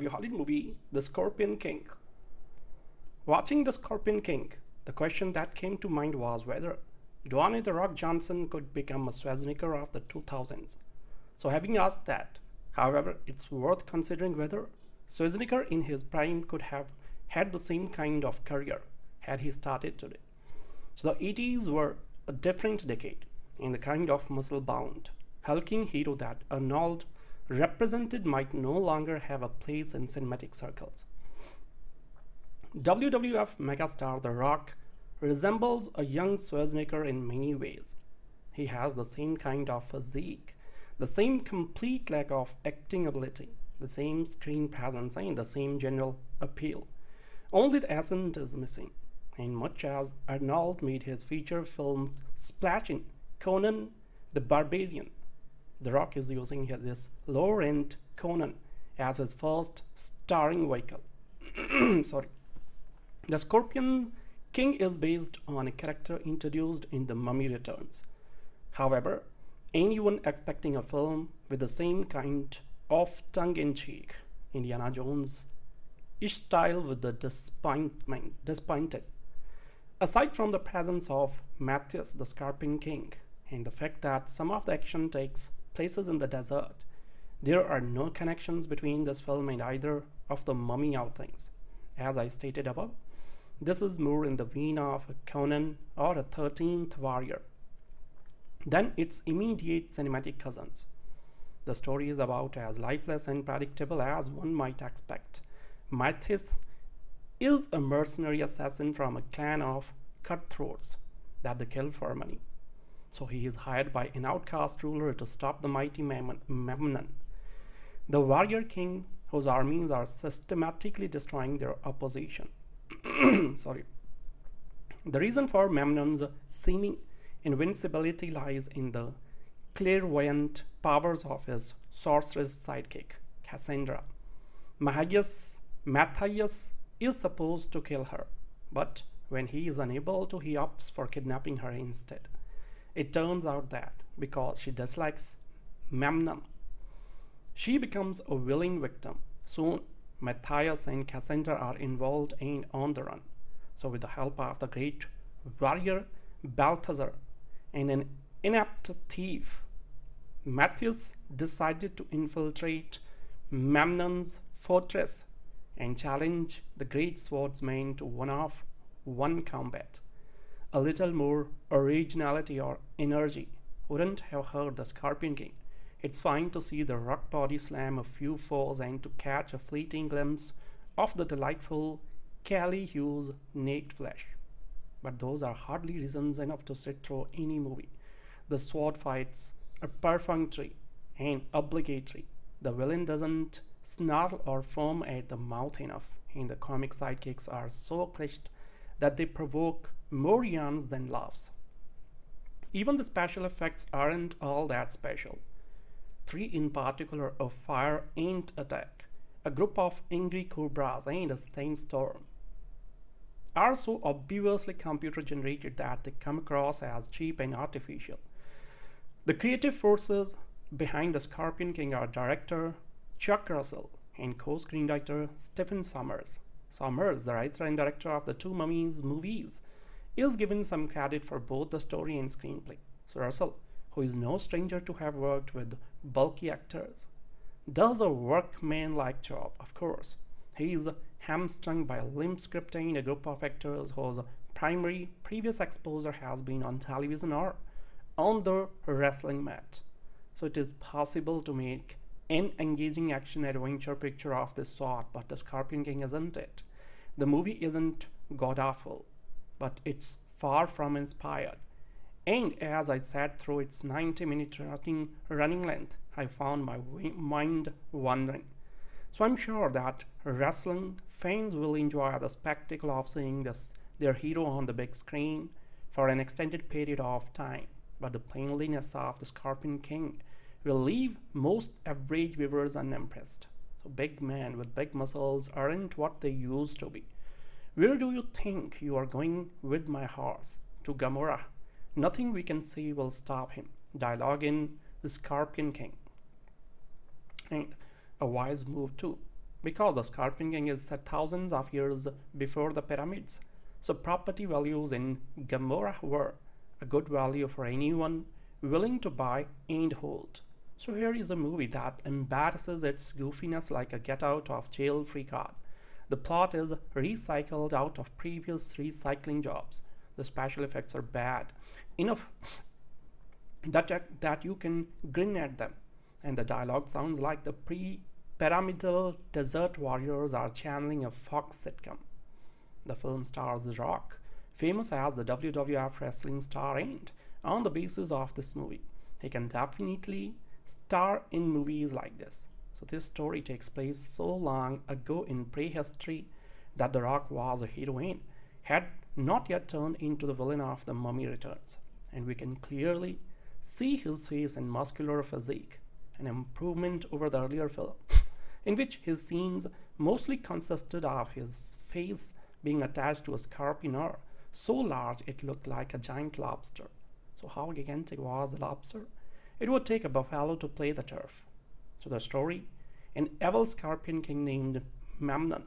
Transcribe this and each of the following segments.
review Hollywood movie The Scorpion King. Watching The Scorpion King, the question that came to mind was whether Dwayne The Rock Johnson could become a Schwarzenegger of the 2000s. So having asked that, however, it's worth considering whether Schwarzenegger in his prime could have had the same kind of career had he started today. So the 80s were a different decade in the kind of muscle-bound, hulking hero that Arnold represented might no longer have a place in cinematic circles. WWF megastar The Rock resembles a young Schwarzenegger in many ways. He has the same kind of physique, the same complete lack of acting ability, the same screen presence, and the same general appeal. Only the accent is missing. And much as Arnold made his feature film splashing Conan the Barbarian, the Rock is using this low-rent Conan as his first starring vehicle. Sorry. The Scorpion King is based on a character introduced in The Mummy Returns. However, anyone expecting a film with the same kind of tongue-in-cheek Indiana Jones style with the disappointed. Aside from the presence of Mathayus the Scorpion King and the fact that some of the action takes places in the desert. There are no connections between this film and either of the mummy outings. As I stated above, this is more in the vein of a Conan or a 13th Warrior than its immediate cinematic cousins. The story is about as lifeless and predictable as one might expect. Mathayus is a mercenary assassin from a clan of cutthroats that they kill for money. So he is hired by an outcast ruler to stop the mighty Memnon, the warrior king whose armies are systematically destroying their opposition. Sorry. The reason for Memnon's seeming invincibility lies in the clairvoyant powers of his sorceress sidekick, Cassandra. Mathayus, Mathayus is supposed to kill her, but when he is unable to, he opts for kidnapping her instead. It turns out that because she dislikes Memnon, she becomes a willing victim. Soon, Mathayus and Cassandra are involved and on the run. So with the help of the great warrior Balthazar and an inept thief, Mathayus decided to infiltrate Memnon's fortress and challenge the great swordsman to one-off one combat a little more originality or energy wouldn't have hurt the Scorpion King. It's fine to see the rock body slam a few foes and to catch a fleeting glimpse of the delightful Kelly Hu's naked flesh. But those are hardly reasons enough to sit through any movie. The sword fights are perfunctory and obligatory. The villain doesn't snarl or foam at the mouth enough, and the comic sidekicks are so cliched that they provoke more yawns than laughs. Even the special effects aren't all that special. Three in particular a fire ant attack, a group of angry cobras and a sandstorm are so obviously computer generated that they come across as cheap and artificial. The creative forces behind the Scorpion King are director Chuck Russell and co-screenwriter Stephen Sommers. Sommers, the writer and director of the two Mummies movies, is given some credit for both the story and screenplay. So Russell, who is no stranger to have worked with bulky actors, does a workman-like job, of course. He is hamstrung by limp scripting a group of actors whose primary previous exposure has been on television or on the wrestling mat. So it is possible to make an engaging action adventure picture of this sort, but The Scorpion King isn't it. The movie isn't god-awful but it's far from inspired. And as I sat through its 90 minute running, running length, I found my mind wandering. So I'm sure that wrestling fans will enjoy the spectacle of seeing this, their hero on the big screen for an extended period of time. But the plainliness of the Scorpion King will leave most average viewers unimpressed. So big men with big muscles aren't what they used to be. Where do you think you are going with my horse? To Gomorrah. Nothing we can say will stop him. Dialogue in The Scorpion King. And a wise move too, because the Scorpion King is set thousands of years before the pyramids. So property values in Gomorrah were a good value for anyone willing to buy and hold. So here is a movie that embarrasses its goofiness like a get out of jail free card. The plot is recycled out of previous recycling jobs. The special effects are bad enough that, that you can grin at them. And the dialogue sounds like the pre-pyramidal desert warriors are channeling a Fox sitcom. The film stars Rock, famous as the WWF wrestling star and on the basis of this movie. He can definitely star in movies like this. So this story takes place so long ago in prehistory that The Rock was a heroine, had not yet turned into the villain of The Mummy Returns. And we can clearly see his face and muscular physique, an improvement over the earlier film, in which his scenes mostly consisted of his face being attached to a scorpion so large it looked like a giant lobster. So how gigantic was the lobster? It would take a buffalo to play the turf. So the story, an evil scorpion king named Memnon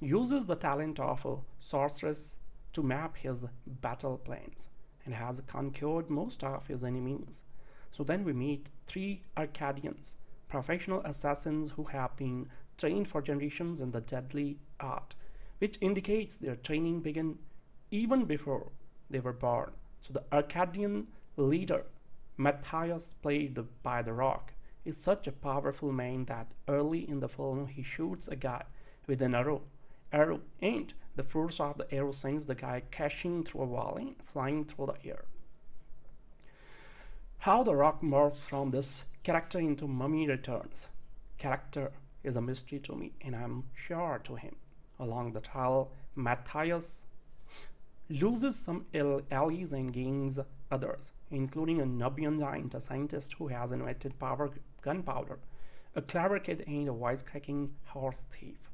uses the talent of a sorceress to map his battle plans and has conquered most of his enemies. So then we meet three Akkadians, professional assassins who have been trained for generations in the deadly art, which indicates their training began even before they were born. So the Akkadian leader Mathayus, played the, by The Rock, is such a powerful man that early in the film he shoots a guy with an arrow. Arrow and the force of the arrow sends the guy crashing through a wall and flying through the air. How The Rock morphs from this character into Mummy Returns. Character is a mystery to me, and I'm sure to him. Along the trail, Mathayus loses some allies and gains others, including a Nubian giant, a scientist who has invented power gunpowder, a clever kid, and a wisecracking horse thief.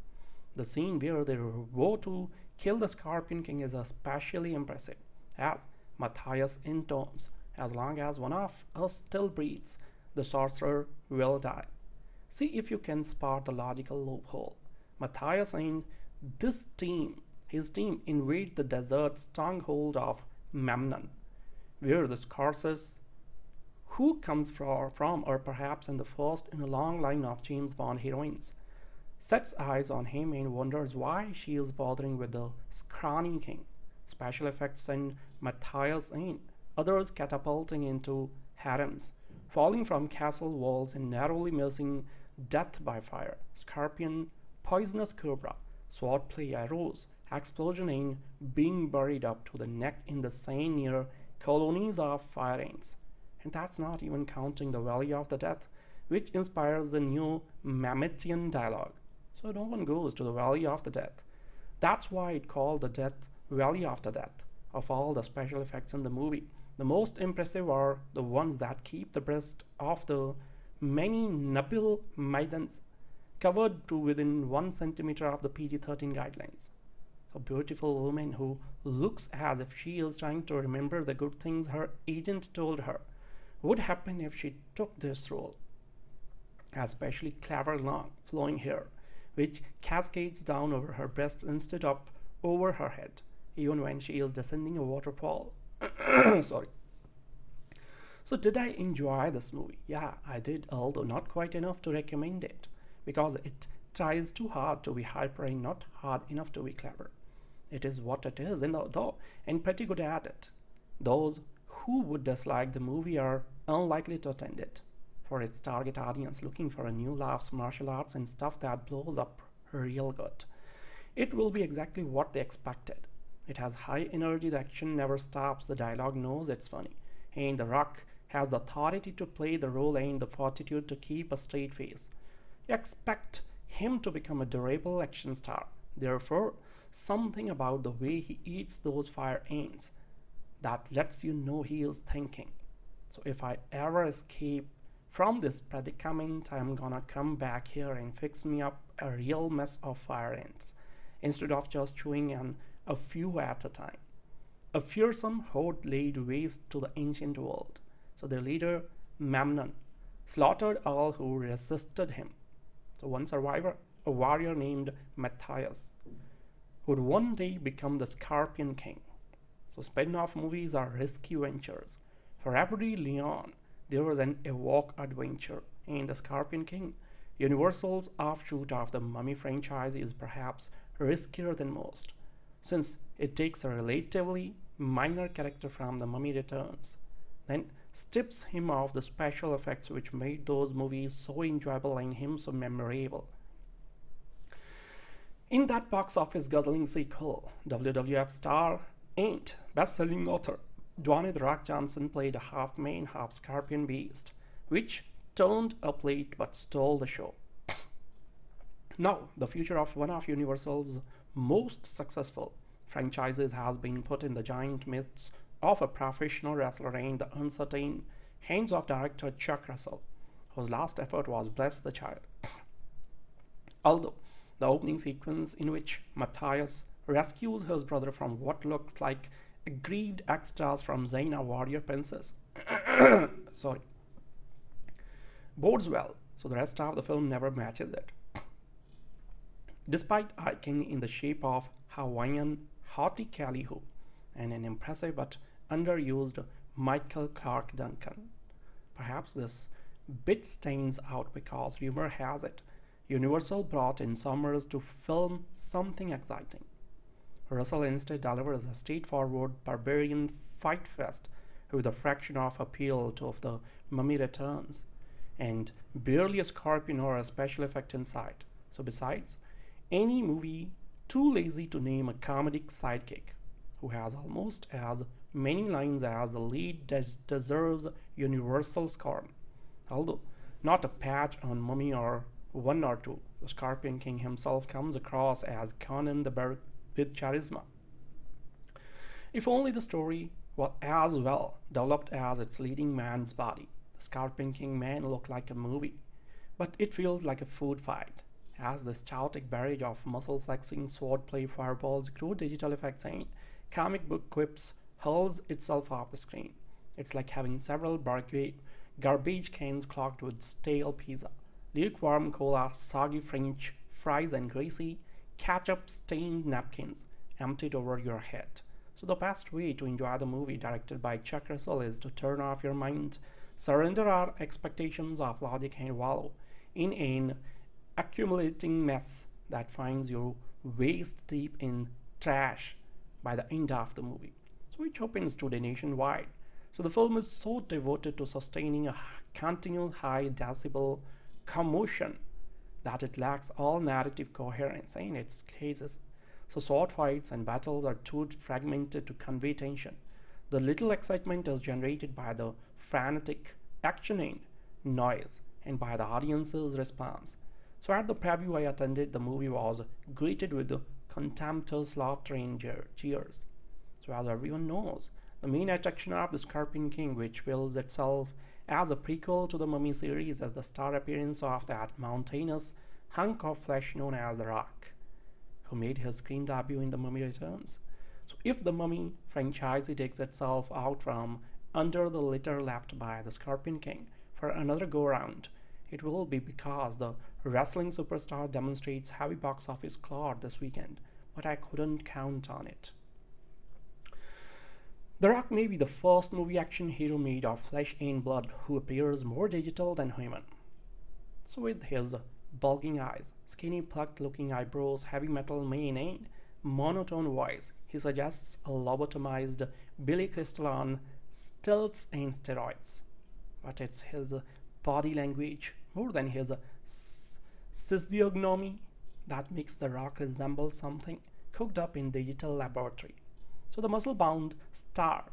The scene where they go to kill the Scorpion King is especially impressive, as Mathayus intones, as long as one of us still breathes, the sorcerer will die. See if you can spot the logical loophole. Mathayus and this team, his team invade the desert stronghold of Memnon, where the sorceress who comes from or perhaps in the first in a long line of James Bond heroines, sets eyes on him and wonders why she is bothering with the scrawny king. Special effects send Mathayus in, others catapulting into harems, falling from castle walls and narrowly missing death by fire, scorpion, poisonous cobra, swordplay arrows, explosion and being buried up to the neck in the sand near colonies of fire ants. And that's not even counting the Valley of the Death, which inspires the new Mametian dialogue. So no one goes to the Valley of the Death. That's why it called the Death Valley of the Death. Of all the special effects in the movie, the most impressive are the ones that keep the breast of the many Nabil maidens covered to within one centimeter of the PG-13 guidelines a beautiful woman who looks as if she is trying to remember the good things her agent told her would happen if she took this role. Especially clever long flowing hair, which cascades down over her breast instead of over her head, even when she is descending a waterfall. Sorry. So did I enjoy this movie? Yeah, I did, although not quite enough to recommend it, because it tries too hard to be hyper and not hard enough to be clever. It is what it is, and though and pretty good at it. Those who would dislike the movie are unlikely to attend it, for its target audience looking for a new laughs, martial arts, and stuff that blows up real good. It will be exactly what they expected. It has high energy, the action never stops, the dialogue knows it's funny, and The Rock has the authority to play the role and the fortitude to keep a straight face. Expect him to become a durable action star. Therefore, something about the way he eats those fire ants that lets you know he is thinking. So if I ever escape from this predicament, I'm gonna come back here and fix me up a real mess of fire ants instead of just chewing on a few at a time. A fearsome horde laid waste to the ancient world. So their leader, Memnon, slaughtered all who resisted him. So one survivor, a warrior named Mathayus, would one day become the Scorpion King. So spin-off movies are risky ventures. For every Leon, there was an Ewok adventure in The Scorpion King. Universal's offshoot of the Mummy franchise is perhaps riskier than most, since it takes a relatively minor character from The Mummy Returns, then strips him of the special effects which made those movies so enjoyable and him so memorable. In that box office guzzling sequel, WWF star and best-selling author Dwayne Rock Johnson played a half man, half scorpion beast, which turned up late but stole the show. now, the future of one of Universal's most successful franchises has been put in the giant midst of a professional wrestler in the uncertain hands of director Chuck Russell, whose last effort was Bless the Child. Although the opening sequence in which Mathayus rescues his brother from what looked like aggrieved extras from Xena Warrior Princess. Sorry. Bodes well, so the rest of the film never matches it. Despite hiking in the shape of Hawaiian Hottie Kelly Hu and an impressive but underused Michael Clarke Duncan. Perhaps this bit stands out because rumor has it Universal brought in Sommers to film something exciting. Russell instead delivers a straightforward barbarian fight fest with a fraction of appeal to of the Mummy Returns, and barely a scorpion or a special effect in sight. So besides, any movie too lazy to name a comedic sidekick, who has almost as many lines as the lead des deserves universal scorn. Although not a patch on Mummy or one or two, the Scorpion King himself comes across as Conan the Barbarian with charisma. If only the story was as well developed as its leading man's body. The Scorpion King man looked like a movie, but it feels like a food fight, as the chaotic barrage of muscle flexing, swordplay, fireballs, crude digital effects, and comic book quips hurls itself off the screen. It's like having several garbage cans clogged with stale pizza, lukewarm cola, soggy French fries, and greasy ketchup stained napkins emptied over your head. So the best way to enjoy the movie directed by Chuck Russell is to turn off your mind, surrender our expectations of logic and wallow in an accumulating mess that finds you waist deep in trash by the end of the movie. So which opens today nationwide. So the film is so devoted to sustaining a continual high decibel commotion that it lacks all narrative coherence eh, in its cases. So sword fights and battles are too fragmented to convey tension. The little excitement is generated by the frantic action and noise and by the audience's response. So at the preview I attended, the movie was greeted with contemptuous laughter and cheers. So as everyone knows, the main attraction of The Scorpion King, which bills itself as a prequel to the Mummy series as the star appearance of that mountainous hunk of flesh known as The Rock, who made his screen debut in The Mummy Returns. So if the Mummy franchise takes itself out from under the litter left by the Scorpion King for another go-round, it will be because the wrestling superstar demonstrates heavy box office clout this weekend, but I couldn't count on it. The Rock may be the first movie action hero made of flesh and blood who appears more digital than human. So with his bulging eyes, skinny plucked looking eyebrows, heavy metal mane and monotone voice, he suggests a lobotomized Billy Crystal on stilts and steroids. But it's his body language more than his physiognomy that makes The Rock resemble something cooked up in digital laboratory. So the muscle-bound star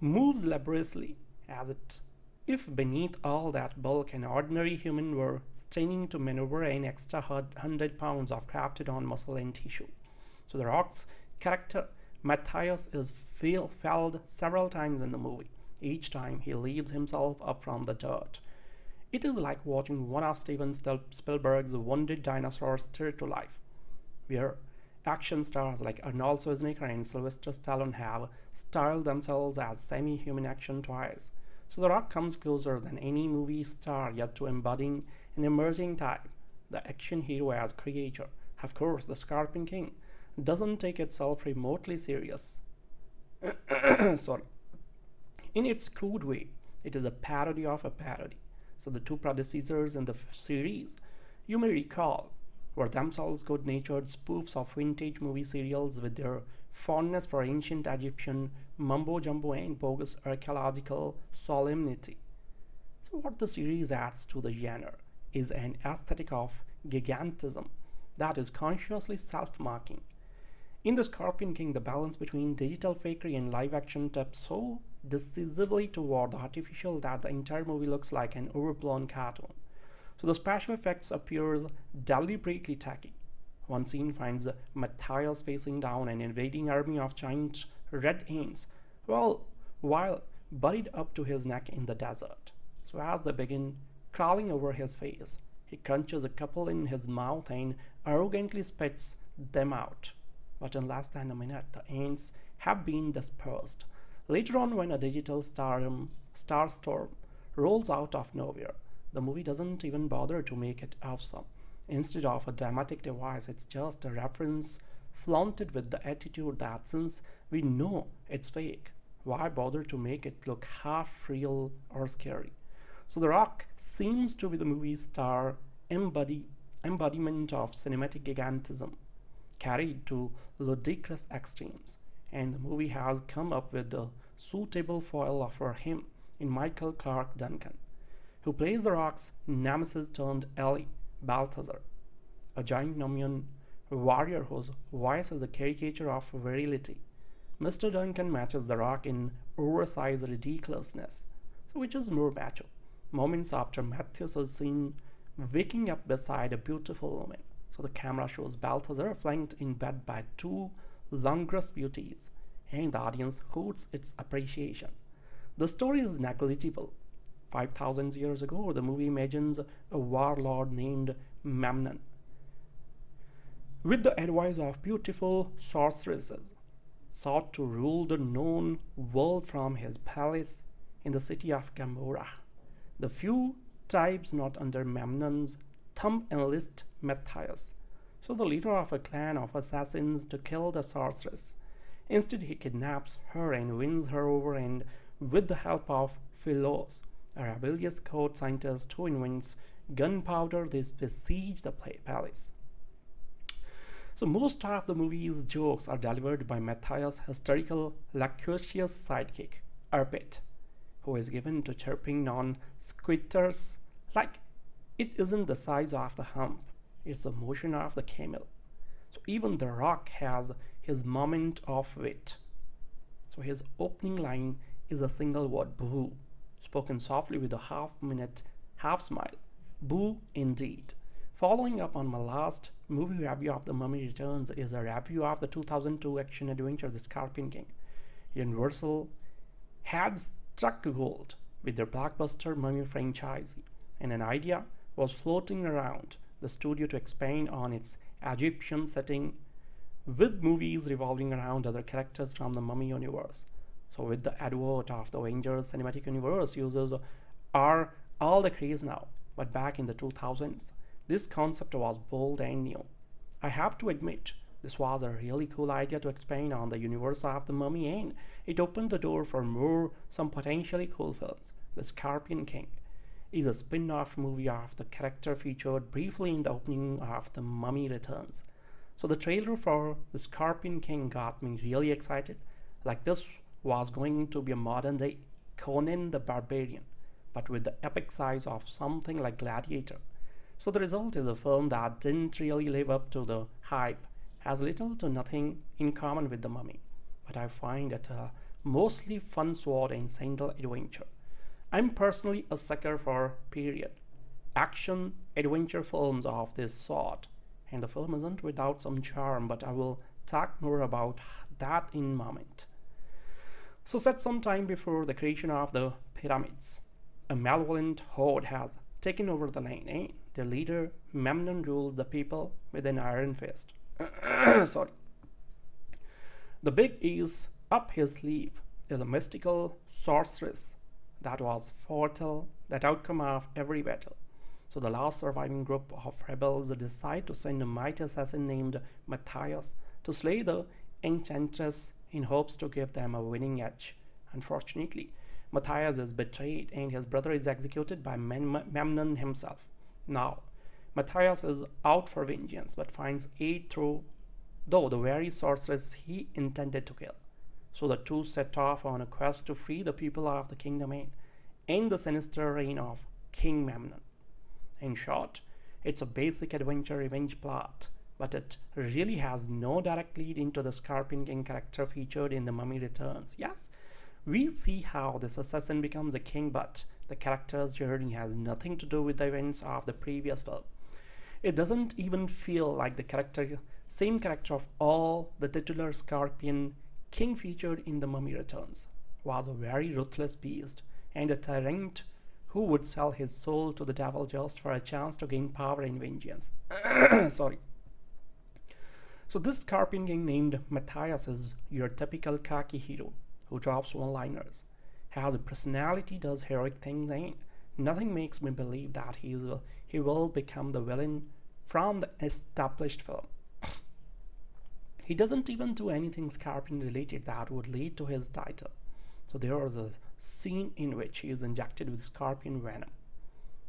moves laboriously as it if beneath all that bulk an ordinary human were straining to maneuver an extra 100 pounds of crafted on muscle and tissue. So the Rock's character Mathayus is felled several times in the movie. Each time he leaves himself up from the dirt. It is like watching one of Steven Spielberg's wounded dinosaurs stir to life, where Action stars like Arnold Schwarzenegger and Sylvester Stallone have styled themselves as semi-human action toys. So The Rock comes closer than any movie star yet to embodying an emerging type, the action hero as creator. Of course, the Scorpion King doesn't take itself remotely serious. Sorry. In its crude way, it is a parody of a parody. So the two predecessors in the series, you may recall, were themselves good-natured spoofs of vintage movie serials with their fondness for ancient Egyptian mumbo-jumbo and bogus archaeological solemnity. So what the series adds to the genre is an aesthetic of gigantism that is consciously self-marking. In The Scorpion King, the balance between digital fakery and live action tips so decisively toward the artificial that the entire movie looks like an overblown cartoon. So the special effects appears deliberately tacky. One scene finds Mathayus facing down an invading army of giant red ants, well, while buried up to his neck in the desert. So as they begin crawling over his face, he crunches a couple in his mouth and arrogantly spits them out. But in less than a minute, the ants have been dispersed. Later on, when a digital star, um, star storm rolls out of nowhere, the movie doesn't even bother to make it awesome. Instead of a dramatic device, it's just a reference flaunted with the attitude that since we know it's fake, why bother to make it look half real or scary? So The Rock seems to be the movie star embody, embodiment of cinematic gigantism carried to ludicrous extremes, and the movie has come up with a suitable foil for him in Michael Clarke Duncan who plays the rock's nemesis turned ally, Balthazar, a giant Nubian warrior whose voice is a caricature of virility. Mr. Duncan matches the rock in oversized ridiculousness, so which is more macho. Moments after Mathayus is seen waking up beside a beautiful woman, so the camera shows Balthazar flanked in bed by two languorous beauties, and the audience hoots its appreciation. The story is negligible, 5,000 years ago, the movie imagines a warlord named Memnon. With the advice of beautiful sorceresses, sought to rule the known world from his palace in the city of Gomorrah. The few tribes not under Memnon's thumb enlist Mathayus, so the leader of a clan of assassins to kill the sorceress. Instead, he kidnaps her and wins her over and with the help of Philos, a rebellious court scientist who invents gunpowder, they besiege the palace. So most of the movie's jokes are delivered by Mathayus' hysterical, loquacious sidekick, Arpid, who is given to chirping non-sequiturs like it isn't the size of the hump, it's the motion of the camel. So even The Rock has his moment of wit. So his opening line is a single word, boo spoken softly with a half minute half smile. Boo indeed. Following up on my last movie review of The Mummy Returns is a review of the 2002 action adventure The Scorpion King. Universal had struck gold with their blockbuster Mummy franchise, and an idea was floating around the studio to expand on its Egyptian setting with movies revolving around other characters from the Mummy universe. So with the advent of the Avengers Cinematic Universe, users are all the craze now. But back in the 2000s, this concept was bold and new. I have to admit, this was a really cool idea to expand on the universe of the Mummy and it opened the door for more, some potentially cool films. The Scorpion King is a spin-off movie of the character featured briefly in the opening of The Mummy Returns. So the trailer for The Scorpion King got me really excited. Like this was going to be a modern day Conan the Barbarian, but with the epic size of something like Gladiator. So the result is a film that didn't really live up to the hype, has little to nothing in common with The Mummy, but I find it a mostly fun sword and sandal adventure. I'm personally a sucker for period, action, adventure films of this sort, and the film isn't without some charm, but I will talk more about that in a moment. So set some time before the creation of the pyramids, a malevolent horde has taken over the land and eh? the leader Memnon rules the people with an iron fist. Sorry. The big is up his sleeve is a mystical sorceress that was fatal, that outcome of every battle. So the last surviving group of rebels decide to send a mighty assassin named Mathayus to slay the enchantress in hopes to give them a winning edge. Unfortunately, Mathayus is betrayed and his brother is executed by Memnon himself. Now, Mathayus is out for vengeance but finds aid through though the very sorceress he intended to kill. So the two set off on a quest to free the people of the kingdom and end the sinister reign of King Memnon. In short, it's a basic adventure revenge plot, but it really has no direct lead into the Scorpion King character featured in The Mummy Returns. Yes, we see how this assassin becomes a king, but the character's journey has nothing to do with the events of the previous film. It doesn't even feel like the character, same character of all the titular Scorpion King featured in The Mummy Returns was a very ruthless beast and a tyrant who would sell his soul to the devil just for a chance to gain power and vengeance. Sorry. So this Scorpion King named Mathayus is your typical cocky hero who drops one-liners, has a personality, does heroic things, and nothing makes me believe that he, is, he will become the villain from the established film. he doesn't even do anything Scorpion related that would lead to his title. So there is a scene in which he is injected with scorpion venom.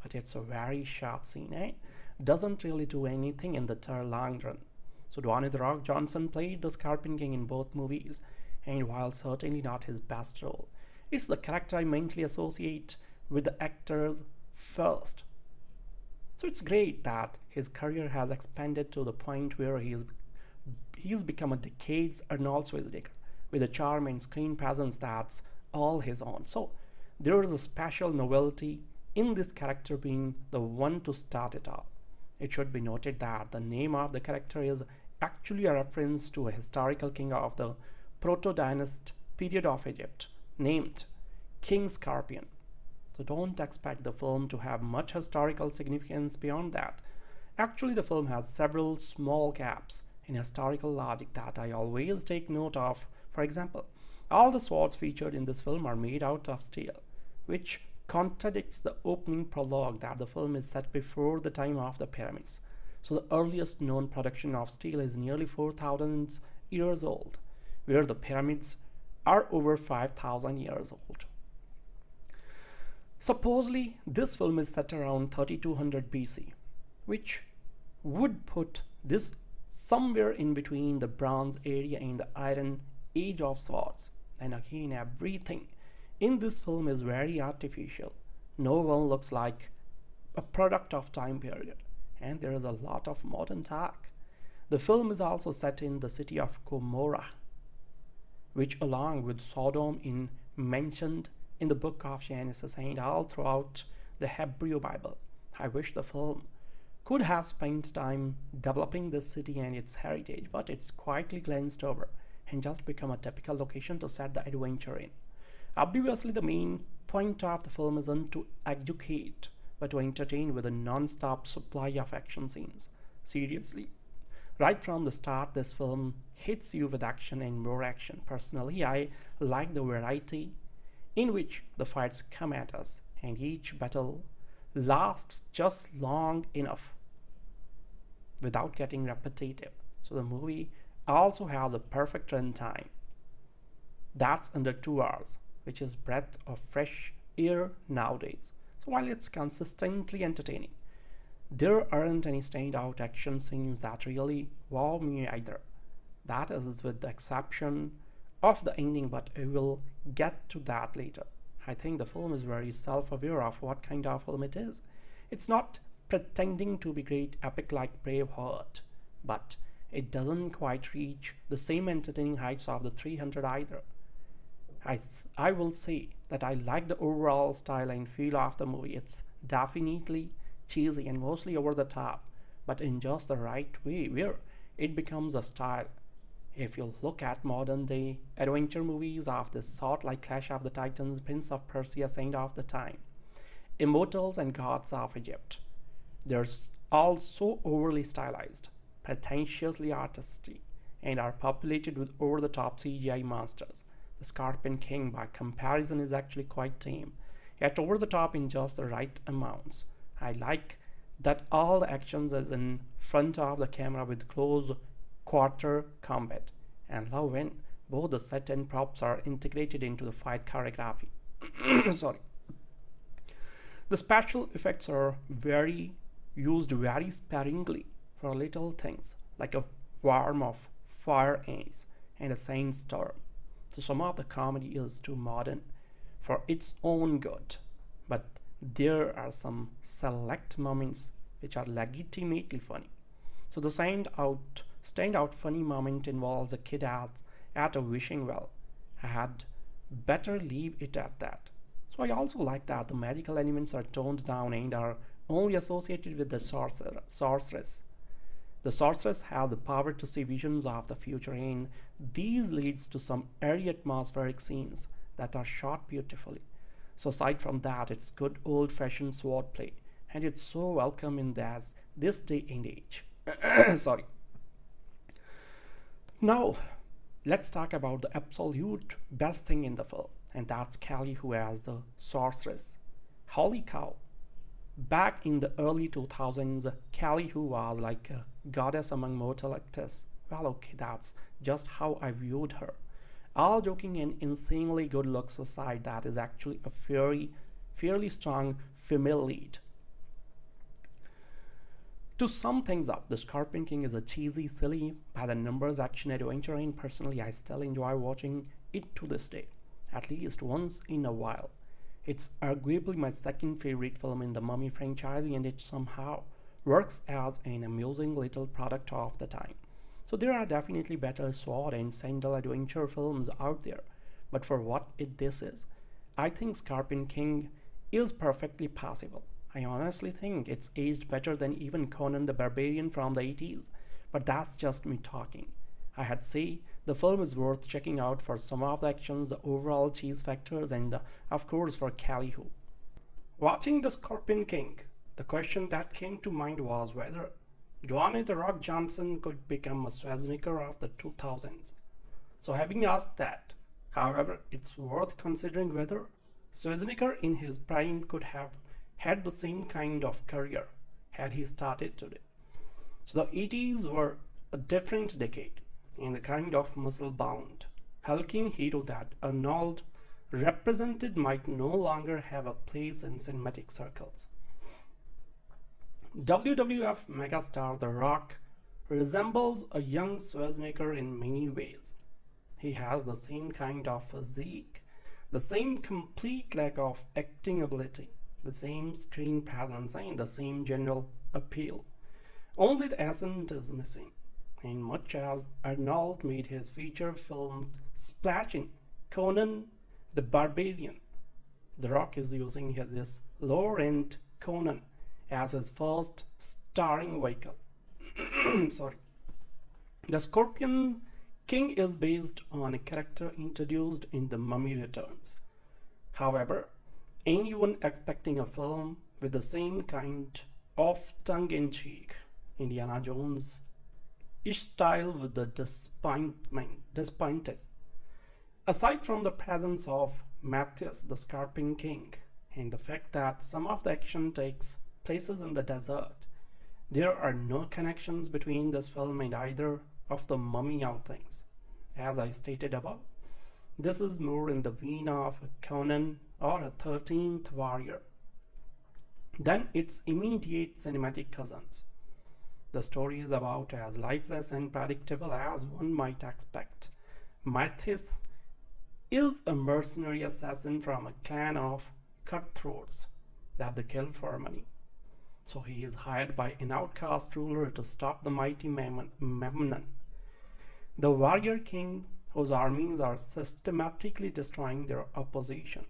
But it's a very short scene, eh? Doesn't really do anything in the third long run. So Dwayne The Rock Johnson played the Scorpion King in both movies, and while certainly not his best role, it's the character I mentally associate with the actors first. So it's great that his career has expanded to the point where he is he's become a decades Arnold Schwarzenegger with a charm and screen presence that's all his own. So there is a special novelty in this character being the one to start it all. It should be noted that the name of the character is actually a reference to a historical king of the proto-dynast period of Egypt named King Scorpion. So don't expect the film to have much historical significance beyond that. Actually, the film has several small gaps in historical logic that I always take note of for example, all the swords featured in this film are made out of steel, which contradicts the opening prologue that the film is set before the time of the pyramids. So the earliest known production of steel is nearly 4,000 years old, where the pyramids are over 5,000 years old. Supposedly, this film is set around 3200 BC, which would put this somewhere in between the Bronze area and the Iron Age of Swords. And again, everything in this film is very artificial. No one looks like a product of time period. And there is a lot of modern talk. The film is also set in the city of Gomorrah, which along with Sodom in mentioned in the book of Genesis and all throughout the Hebrew Bible. I wish the film could have spent time developing this city and its heritage, but it's quietly glanced over and just become a typical location to set the adventure in. Obviously, the main point of the film isn't to educate, but to entertain with a non-stop supply of action scenes. Seriously. Right from the start, this film hits you with action and more action. Personally, I like the variety in which the fights come at us, and each battle lasts just long enough without getting repetitive. So the movie also has a perfect run time. That's under two hours, which is breath of fresh air nowadays. While it's consistently entertaining, there aren't any standout action scenes that really wow me either. That is with the exception of the ending, but I will get to that later. I think the film is very self-aware of what kind of film it is. It's not pretending to be great epic like Braveheart, but it doesn't quite reach the same entertaining heights of the 300 either. I, I will say that I like the overall style and feel of the movie. It's definitely cheesy and mostly over the top, but in just the right way where it becomes a style. If you look at modern day adventure movies of this sort like Clash of the Titans, Prince of Persia, Saint of the Time, Immortals and Gods of Egypt, they're all so overly stylized pretentiously artistic, and are populated with over-the-top CGI monsters. The Scorpion King, by comparison, is actually quite tame, yet over-the-top in just the right amounts. I like that all the actions is in front of the camera with close quarter combat and love when both the set and props are integrated into the fight choreography. Sorry. The special effects are very used very sparingly for little things like a swarm of fire ants and a sandstorm. So some of the comedy is too modern for its own good, but there are some select moments which are legitimately funny. So the stand out, stand out funny moment involves a kid at, at a wishing well. I had better leave it at that. So I also like that the magical elements are toned down and are only associated with the sorcerer, sorceress. The sorceress has the power to see visions of the future and these leads to some airy atmospheric scenes that are shot beautifully. So aside from that, it's good old-fashioned swordplay and it's so welcome in this, this day and age. Sorry. Now, let's talk about the absolute best thing in the film and that's Kelly Hu as the sorceress. Holy cow. Back in the early 2000s, Kelly Hu was like goddess among mortal actors. Well, okay, that's just how I viewed her. All joking and insanely good looks aside, that is actually a fairly, fairly strong female lead. To sum things up, The Scorpion King is a cheesy, silly, by the numbers action adventure and personally I still enjoy watching it to this day, at least once in a while. It's arguably my second favorite film in the Mummy franchise and it somehow works as an amusing little product of the time. So there are definitely better sword and sandal adventure films out there, but for what it this is, I think Scorpion King is perfectly passable. I honestly think it's aged better than even Conan the Barbarian from the 80s, but that's just me talking. I had say the film is worth checking out for some of the actions, the overall cheese factors, and uh, of course for Kelly Hu. Watching The Scorpion King, the question that came to mind was whether Dwayne The Rock Johnson could become a Schwarzenegger of the 2000s. So having asked that, however, it's worth considering whether Schwarzenegger in his prime could have had the same kind of career had he started today. So the 80s were a different decade in the kind of muscle-bound, hulking hero that Arnold represented might no longer have a place in cinematic circles. WWF megastar The Rock resembles a young Schwarzenegger in many ways. He has the same kind of physique, the same complete lack of acting ability, the same screen presence and the same general appeal. Only the accent is missing. And much as Arnold made his feature film splashing Conan the Barbarian, The Rock is using this low-end Conan as his first starring vehicle. Sorry. The Scorpion King is based on a character introduced in The Mummy Returns. However, anyone expecting a film with the same kind of tongue-in-cheek Indiana Jones ish style with the disappointed. Aside from the presence of Mathayus the Scorpion King and the fact that some of the action takes places in the desert. There are no connections between this film and either of the mummy outings. As I stated above, this is more in the vein of a Conan or a 13th Warrior than its immediate cinematic cousins. The story is about as lifeless and predictable as one might expect. Mathayus is a mercenary assassin from a clan of cutthroats that they kill for money. So he is hired by an outcast ruler to stop the mighty Memnon. The warrior king whose armies are systematically destroying their opposition.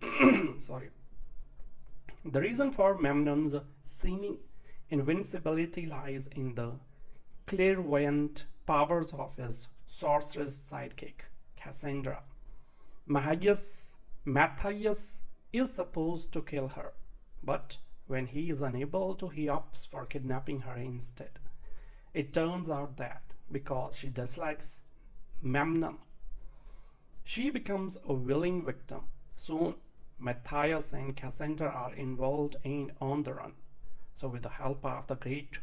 Sorry. The reason for Memnon's seeming invincibility lies in the clairvoyant powers of his sorceress sidekick, Cassandra. Mathayus, Mathayus is supposed to kill her, but when he is unable to, he opts for kidnapping her instead. It turns out that because she dislikes Memnon, she becomes a willing victim. Soon, Mathayus and Cassandra are involved in on the run. So with the help of the great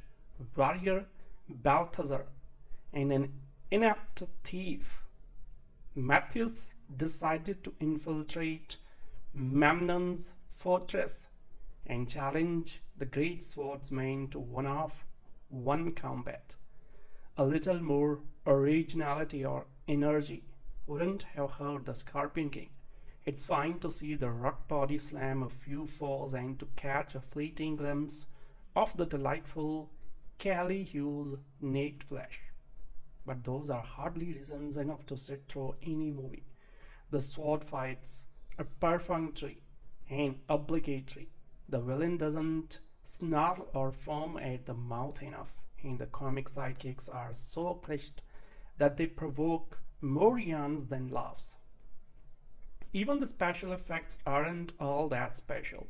warrior Balthazar and an inept thief, Mathayus decided to infiltrate Memnon's fortress and challenge the great swordsman to one off, one combat. A little more originality or energy wouldn't have hurt the Scorpion King. It's fine to see the rock body slam a few falls and to catch a fleeting glimpse of the delightful Kelly Hu's naked flesh. But those are hardly reasons enough to sit through any movie. The sword fights are perfunctory and obligatory. The villain doesn't snarl or foam at the mouth enough, and the comic sidekicks are so cliched that they provoke more yawns than laughs. Even the special effects aren't all that special.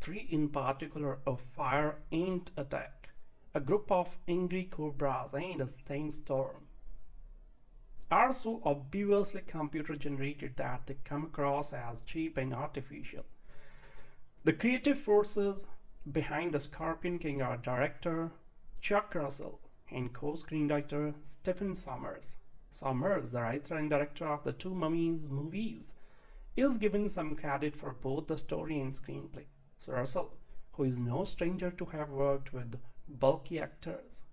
Three in particular a fire ant attack, a group of angry cobras, and a storm are so obviously computer generated that they come across as cheap and artificial. The creative forces behind the Scorpion King are director Chuck Russell and co-screenwriter Stephen Sommers. Sommers, the writer and director of the two Mummies movies, is given some credit for both the story and screenplay. So Russell, who is no stranger to have worked with bulky actors,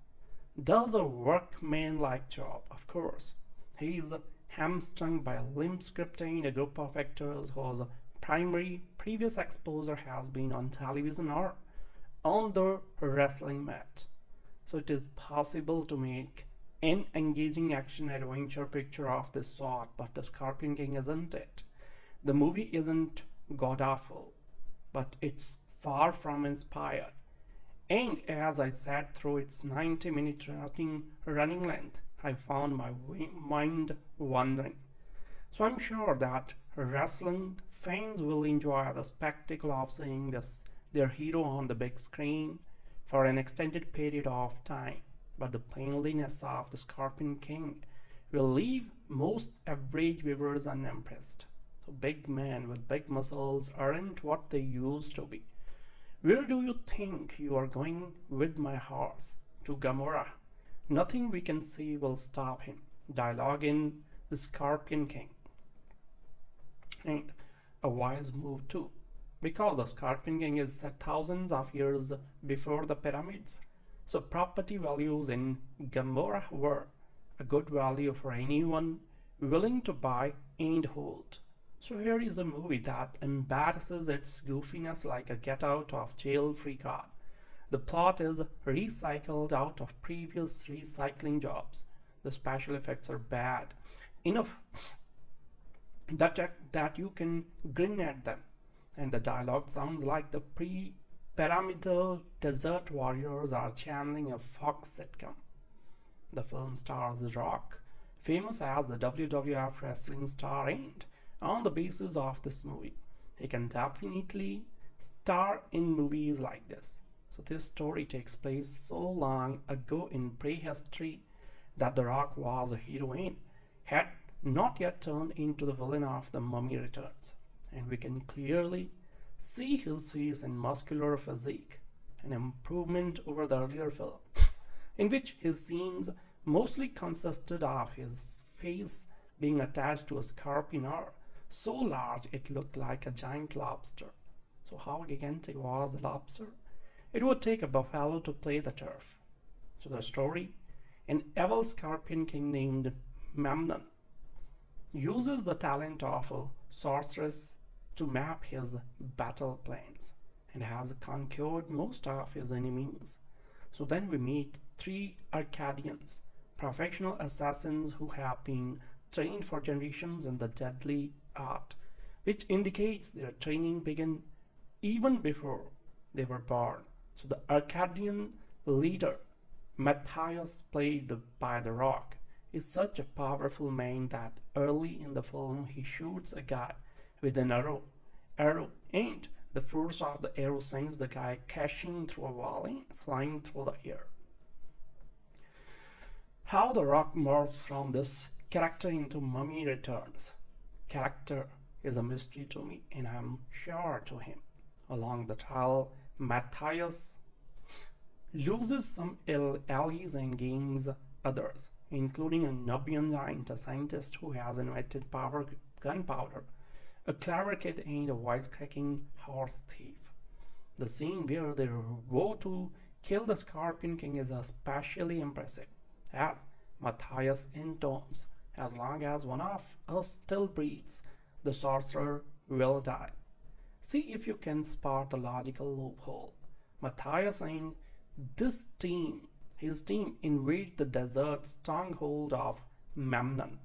does a workman-like job, of course, he is hamstrung by limp scripting, a group of actors whose primary previous exposure has been on television or on the wrestling mat. So it is possible to make an engaging action adventure picture of this sort, but The Scorpion King isn't it. The movie isn't god awful, but it's far from inspired. And as I sat through its 90 minute running, running length, I found my mind wandering. So I'm sure that wrestling fans will enjoy the spectacle of seeing this their hero on the big screen for an extended period of time. But the plainness of the Scorpion King will leave most average viewers unimpressed. So big men with big muscles aren't what they used to be. Where do you think you are going with my horse? To Gomorrah. Nothing we can see will stop him. Dialogue in The Scorpion King. And a wise move too, because the Scorpion King is thousands of years before the pyramids. So property values in Gomorrah were a good value for anyone willing to buy and hold. So here is a movie that embarrasses its goofiness like a get out of jail free card. The plot is recycled out of previous recycling jobs. The special effects are bad enough that, that you can grin at them. And the dialogue sounds like the pre-pyramidal desert warriors are channeling a Fox sitcom. The film stars Rock, famous as the WWF wrestling star and on the basis of this movie. He can definitely star in movies like this. So this story takes place so long ago in prehistory that The Rock was a heroine, had not yet turned into the villain of The Mummy Returns. And we can clearly see his face and muscular physique, an improvement over the earlier film, in which his scenes mostly consisted of his face being attached to a scorpion or so large it looked like a giant lobster. So how gigantic was the lobster? It would take a buffalo to play the turf. So the story, an evil scorpion king named Memnon uses the talent of a sorceress to map his battle plans and has conquered most of his enemies. So then we meet three Akkadians, professional assassins who have been trained for generations in the deadly art, which indicates their training began even before they were born. So the Akkadian leader, Mathayus played by the rock, is such a powerful man that early in the film he shoots a guy with an arrow, arrow, and the force of the arrow sends the guy crashing through a and flying through the air. How the rock morphs from this character into Mummy Returns. Character is a mystery to me and I'm sure to him. Along the trail Mathayus loses some allies and gains others, including a Nubian scientist who has invented power gunpowder, a clever kid, and a wisecracking horse thief. The scene where they go to kill the Scorpion King is especially impressive, as Mathayus intones, as long as one of us still breathes, the sorcerer will die. See if you can spot the logical loophole. Mathayus and this team, his team, invade the desert stronghold of Memnon,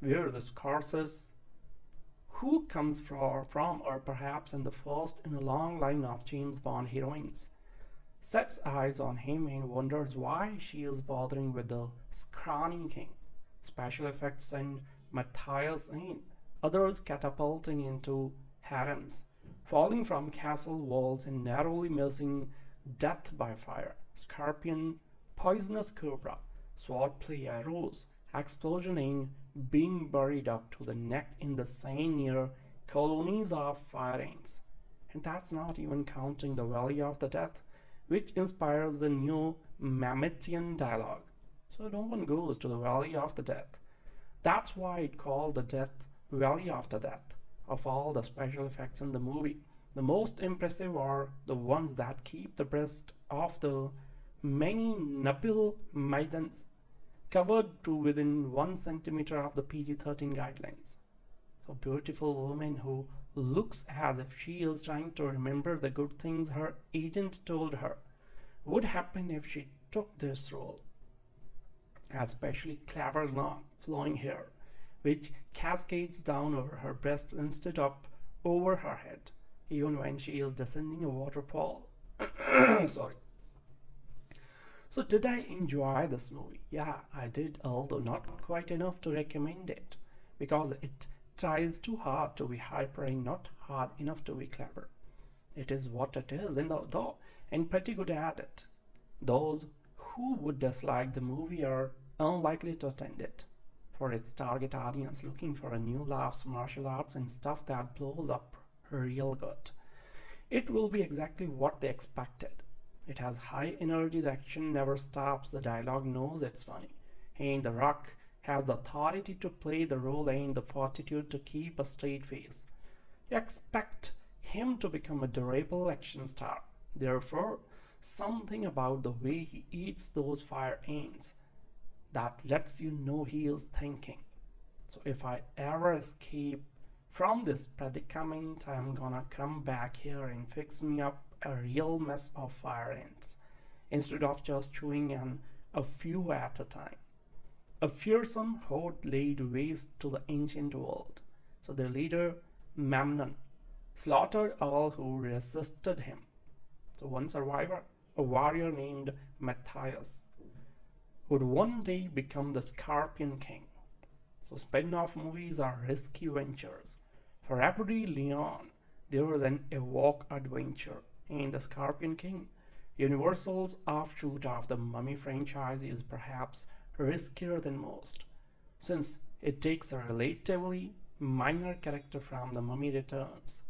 where the Scourges who comes from, or perhaps in the first in a long line of James Bond heroines, sets eyes on him and wonders why she is bothering with the scrawny king. Special effects and Mathayus and others catapulting into harems, falling from castle walls and narrowly missing death by fire, scorpion, poisonous cobra, swordplay arrows, explosion and being buried up to the neck in the sand near colonies of fire ants. And that's not even counting the Valley of the Death, which inspires the new Mametian dialogue. So no one goes to the Valley of the Death. That's why it called the Death Valley of the Death. Of all the special effects in the movie, the most impressive are the ones that keep the breast of the many Nubian maidens covered to within one centimeter of the PG-13 guidelines. So beautiful woman who looks as if she is trying to remember the good things her agent told her would happen if she took this role. Especially clever long flowing hair, which cascades down over her breast instead of over her head, even when she is descending a waterfall. Sorry. So did I enjoy this movie? Yeah, I did, although not quite enough to recommend it because it tries too hard to be hyper and not hard enough to be clever. It is what it is, and though and pretty good at it. Those who would dislike the movie are unlikely to attend it, for its target audience looking for a new laughs, martial arts, and stuff that blows up real good. It will be exactly what they expected. It has high energy, the action never stops, the dialogue knows it's funny. And The Rock has the authority to play the role and the fortitude to keep a straight face. You expect him to become a durable action star. Therefore, something about the way he eats those fire ants that lets you know he is thinking. So if I ever escape from this predicament, I'm gonna come back here and fix me up a real mess of fire ants instead of just chewing on a few at a time. A fearsome horde laid waste to the ancient world, so their leader, Memnon, slaughtered all who resisted him. So one survivor, a warrior named Mathayus, would one day become the Scorpion King. So spin-off movies are risky ventures. For every Leon, there is an Ewok adventure in The Scorpion King. Universal's offshoot of the Mummy franchise is perhaps riskier than most, since it takes a relatively minor character from The Mummy Returns,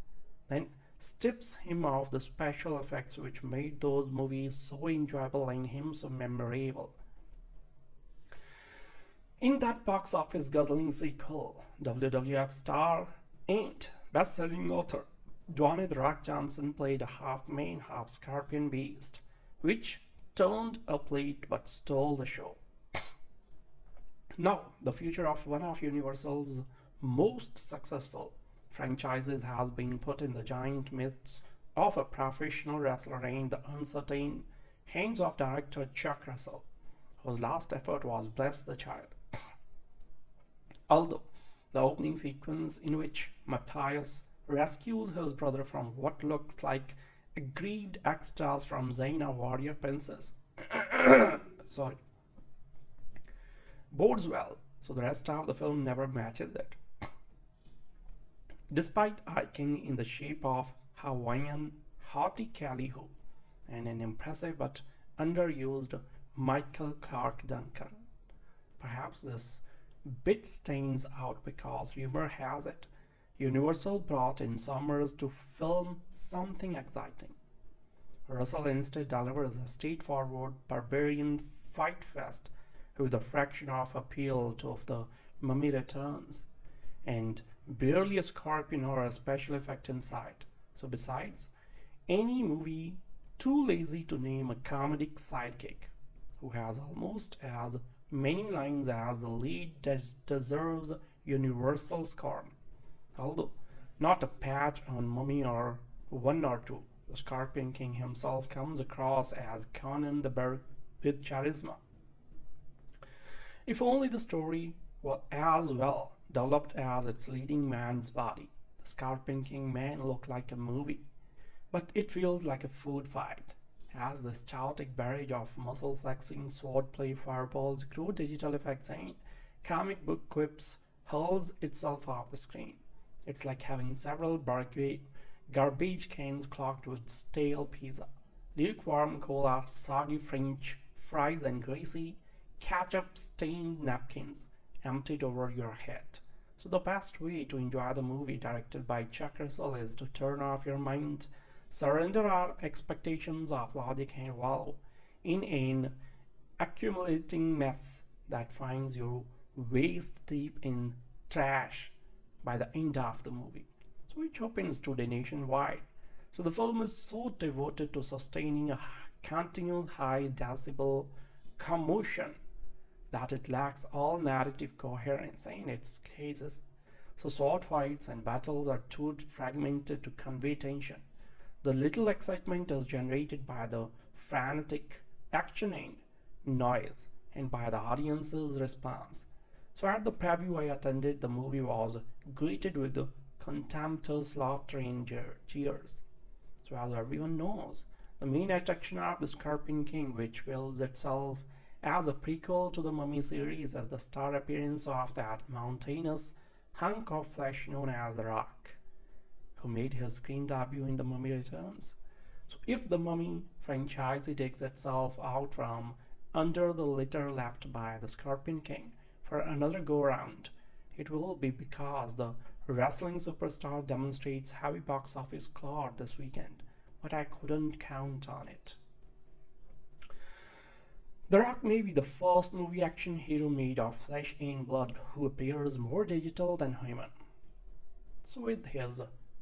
then strips him of the special effects which made those movies so enjoyable and him so memorable. In that box office guzzling sequel, WWF star and best-selling author Dwayne Rock Johnson played a half man, half scorpion beast, which turned a plate but stole the show. now, the future of one of Universal's most successful franchises has been put in the giant midst of a professional wrestler in the uncertain hands of director Chuck Russell, whose last effort was Bless the Child. Although the opening sequence in which Mathayus rescues his brother from what looked like aggrieved extras from Xena Warrior Princess. Sorry. Bodes well, so the rest of the film never matches it. Despite hiking in the shape of Hawaiian haughty Kelly Hu and an impressive but underused Michael Clarke Duncan. Perhaps this bit stands out because rumor has it Universal brought in Sommers to film something exciting. Russell instead delivers a straightforward barbarian fight fest with a fraction of appeal to the Mummy Returns, and barely a scorpion or a special effect in sight. So besides, any movie too lazy to name a comedic sidekick who has almost as many lines as the lead deserves universal scorn. Although not a patch on Mummy or one or two, the Scorpion King himself comes across as Conan the Barbarian with charisma. If only the story were as well developed as its leading man's body, the Scorpion King may look like a movie, but it feels like a food fight as the chaotic barrage of muscle flexing, swordplay, fireballs, crude digital effects, and comic book quips hurls itself off the screen. It's like having several garbage cans clogged with stale pizza, lukewarm cola, soggy French fries, and greasy ketchup stained napkins emptied over your head. So the best way to enjoy the movie directed by Chuck Russell is to turn off your mind surrender our expectations of logic and wallow in an accumulating mess that finds you waist deep in trash by the end of the movie. So which opens today nationwide. So the film is so devoted to sustaining a continual high decibel commotion that it lacks all narrative coherence in its cases. So sword fights and battles are too fragmented to convey tension. The little excitement is generated by the frantic actioning noise and by the audience's response. So at the preview I attended, the movie was greeted with the contemptuous laughter and cheers. So as everyone knows, the main attraction of The Scorpion King, which bills itself as a prequel to the Mummy series as the star appearance of that mountainous hunk of flesh known as the Rock who made his screen debut in The Mummy Returns. So if The Mummy franchise takes itself out from under the litter left by the Scorpion King for another go-round, it will be because the wrestling superstar demonstrates heavy box office clout this weekend, but I couldn't count on it. The Rock may be the first movie action hero made of flesh and blood who appears more digital than human. So with his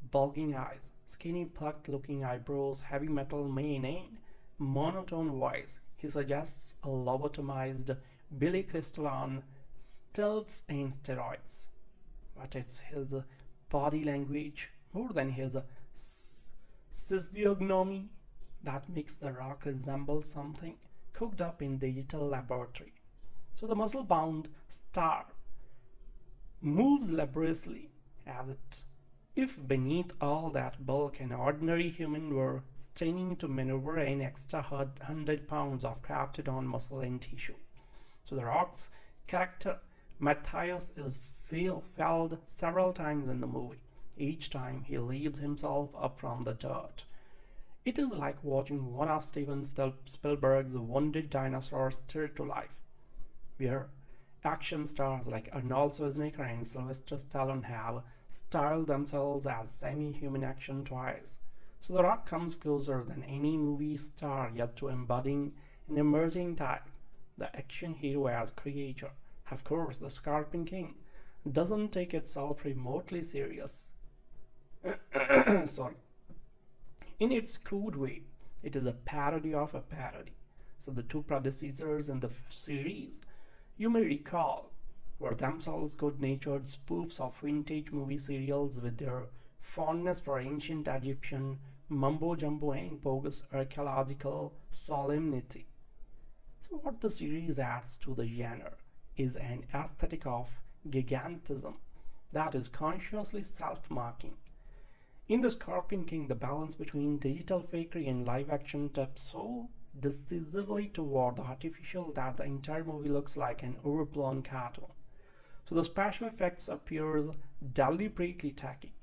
bulging eyes, skinny plucked looking eyebrows, heavy metal mane and monotone voice. He suggests a lobotomized Billy Crystal on stilts and steroids. But it's his body language more than his physiognomy that makes the rock resemble something cooked up in digital laboratory. So the muscle-bound star moves laboriously as it if beneath all that bulk an ordinary human were straining to maneuver an extra hundred pounds of crafted on muscle and tissue. So the rock's character Mathayus is felled several times in the movie. Each time he leaves himself up from the dirt. It is like watching one of Steven Spielberg's wounded dinosaurs stir to life, where action stars like Arnold Schwarzenegger and Sylvester Stallone have styled themselves as semi-human action toys. So The Rock comes closer than any movie star yet to embodying an emerging type, the action hero as creator. Of course, the Scorpion King doesn't take itself remotely serious. Sorry. In its crude way, it is a parody of a parody. So the two predecessors in the series, you may recall, were themselves good-natured spoofs of vintage movie serials with their fondness for ancient Egyptian mumbo-jumbo and bogus archaeological solemnity. So what the series adds to the genre is an aesthetic of gigantism that is consciously self-marking. In The Scorpion King, the balance between digital fakery and live action tips so decisively toward the artificial that the entire movie looks like an overblown cartoon. So the special effects appears deliberately tacky.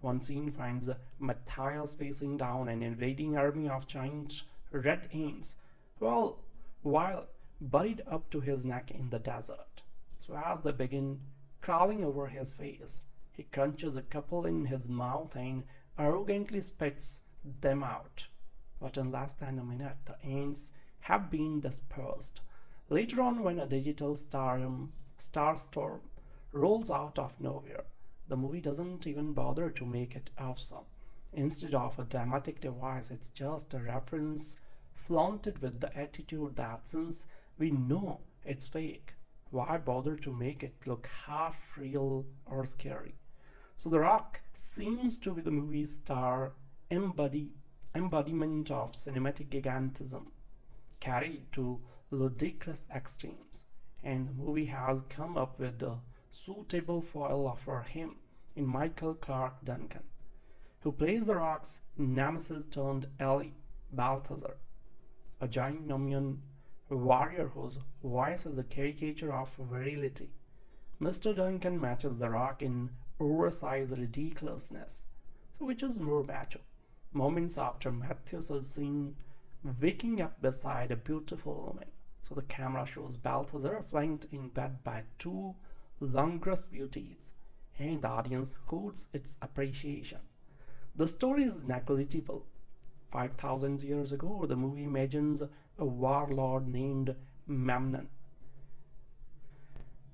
One scene finds Mathayus facing down an invading army of giant red ants, while, while buried up to his neck in the desert. So as they begin crawling over his face, he crunches a couple in his mouth and arrogantly spits them out. but in less than a minute the ants have been dispersed. Later on, when a digital star, storm rolls out of nowhere, the movie doesn't even bother to make it awesome. Instead of a dramatic device, it's just a reference flaunted with the attitude that since we know it's fake, why bother to make it look half real or scary? So The Rock seems to be the movie star embody, embodiment of cinematic gigantism carried to ludicrous extremes, and the movie has come up with a suitable foil for him in Michael Clarke Duncan, who plays The Rock's nemesis turned ally, Balthazar, a giant Nubian warrior whose voice is a caricature of virility. Mr. Duncan matches The Rock in oversized ridiculousness. So which is more macho? Moments after Mathayus is seen waking up beside a beautiful woman. So the camera shows Balthazar flanked in bed by two languorous beauties, and the audience hoots its appreciation. The story is negligible. 5,000 years ago, the movie imagines a warlord named Memnon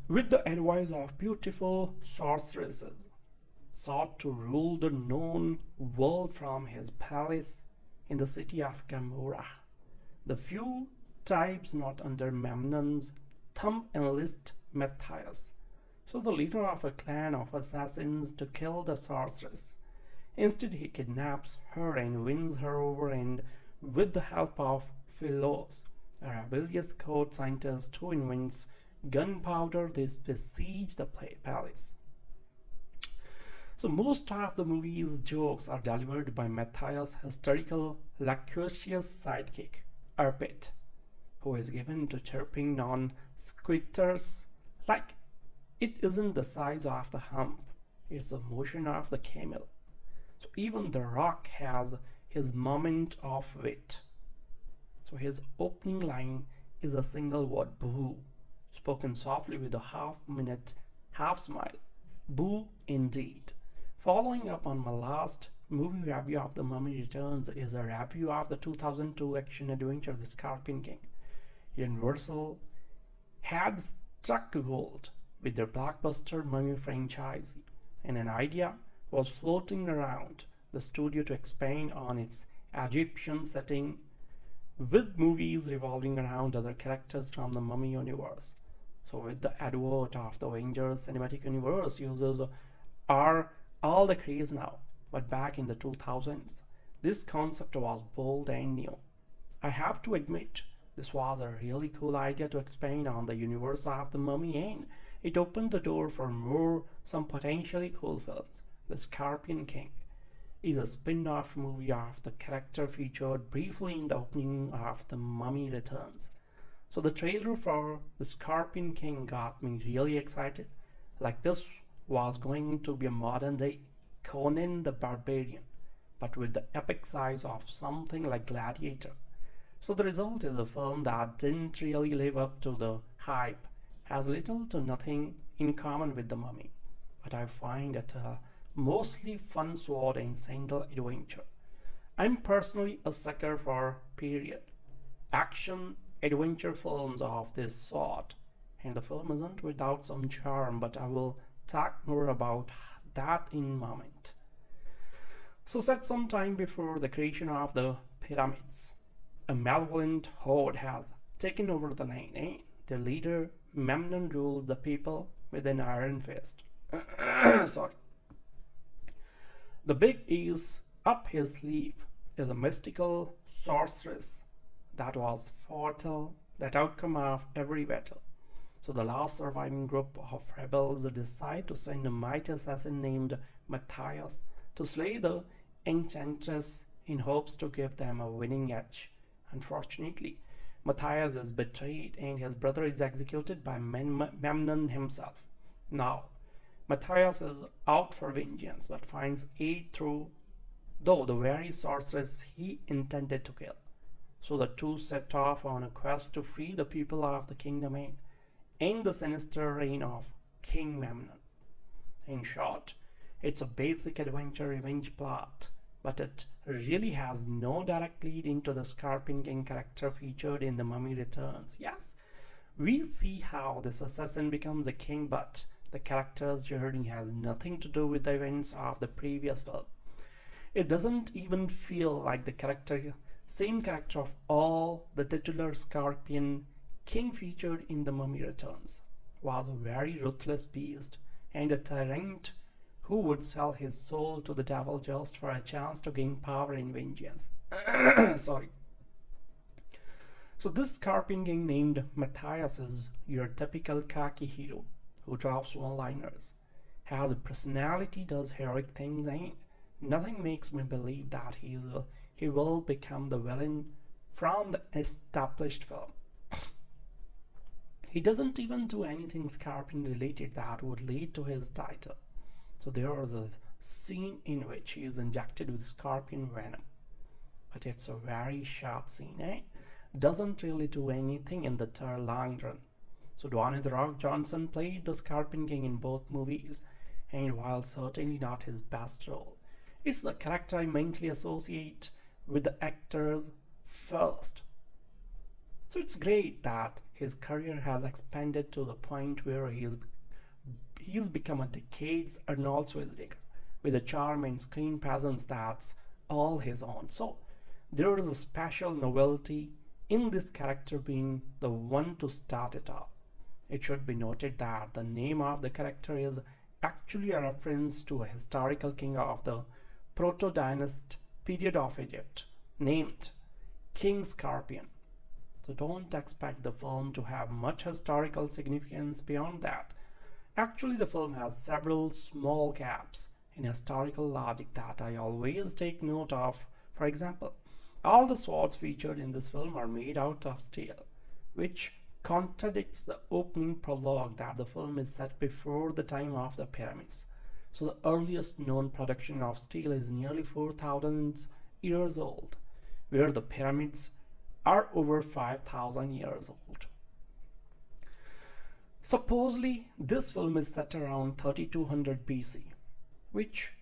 with the advice of beautiful sorceresses, sought to rule the known world from his palace in the city of Gomorrah. The few tribes not under Memnon's thumb enlist Mathayus, so the leader of a clan of assassins to kill the sorceress. Instead, he kidnaps her and wins her over, and with the help of Philos, a rebellious court scientist who invents gunpowder, they besiege the palace. So most of the movie's jokes are delivered by Mathayus' hysterical, loquacious sidekick, Arpid, who is given to chirping non-sequiturs like it isn't the size of the hump, it's the motion of the camel. So even The Rock has his moment of wit. So his opening line is a single word boo spoken softly with a half minute half smile. Boo indeed. Following up on my last movie review of The Mummy Returns is a review of the 2002 action adventure The Scorpion King. Universal had struck gold with their blockbuster Mummy franchise, and an idea was floating around the studio to expand on its Egyptian setting with movies revolving around other characters from the Mummy universe. So with the advent of the Avengers Cinematic Universe, users are all the craze now. But back in the 2000s, this concept was bold and new. I have to admit, this was a really cool idea to expand on the universe of the Mummy and it opened the door for more, some potentially cool films. The Scorpion King is a spin-off movie of the character featured briefly in the opening of The Mummy Returns. So the trailer for The Scorpion King got me really excited. Like this was going to be a modern day Conan the Barbarian, but with the epic size of something like Gladiator. So the result is a film that didn't really live up to the hype, has little to nothing in common with The Mummy, but I find it a mostly fun sword and sandal adventure. I'm personally a sucker for period, action adventure films of this sort. And the film isn't without some charm, but I will talk more about that in a moment. So set some time before the creation of the pyramids, a malevolent horde has taken over the land and the leader Memnon rules the people with an iron fist. Sorry. The big is up his sleeve is a mystical sorceress that was fatal, that outcome of every battle. So the last surviving group of rebels decide to send a mighty assassin named Mathayus to slay the enchantress in hopes to give them a winning edge. Unfortunately, Mathayus is betrayed and his brother is executed by Mem Memnon himself. Now, Mathayus is out for vengeance but finds aid through though the very sorceress he intended to kill. So the two set off on a quest to free the people of the kingdom and end the sinister reign of King Memnon. In short, it's a basic adventure revenge plot, but it really has no direct lead into the Scorpion King character featured in The Mummy Returns. Yes, we see how this assassin becomes a king, but the character's journey has nothing to do with the events of the previous film. It doesn't even feel like the character, same character of all the titular Scorpion King featured in The Mummy Returns was a very ruthless beast and a tyrant who would sell his soul to the devil just for a chance to gain power and vengeance. Sorry. So this Scorpion King named Mathayus is your typical khaki hero who drops one-liners, has a personality, does heroic things, nothing makes me believe that he, a, he will become the villain from the established film. he doesn't even do anything Scorpion related that would lead to his title. So there is a scene in which he is injected with scorpion venom. But it's a very short scene, eh? Doesn't really do anything in the third long run. So Dwayne The Rock Johnson played the Scorpion King in both movies, and while certainly not his best role, it's the character I mentally associate with the actors first. So it's great that his career has expanded to the point where he is he's become a decades Arnold Schwarzenegger with a charm and screen presence that's all his own. So there is a special novelty in this character being the one to start it off. It should be noted that the name of the character is actually a reference to a historical king of the proto-dynast period of Egypt named King Scorpion. So don't expect the film to have much historical significance beyond that. Actually, the film has several small gaps in historical logic that I always take note of. For example, all the swords featured in this film are made out of steel, which contradicts the opening prologue that the film is set before the time of the pyramids. So the earliest known production of steel is nearly 4000 years old, where the pyramids are over 5000 years old. Supposedly, this film is set around 3200 BC, which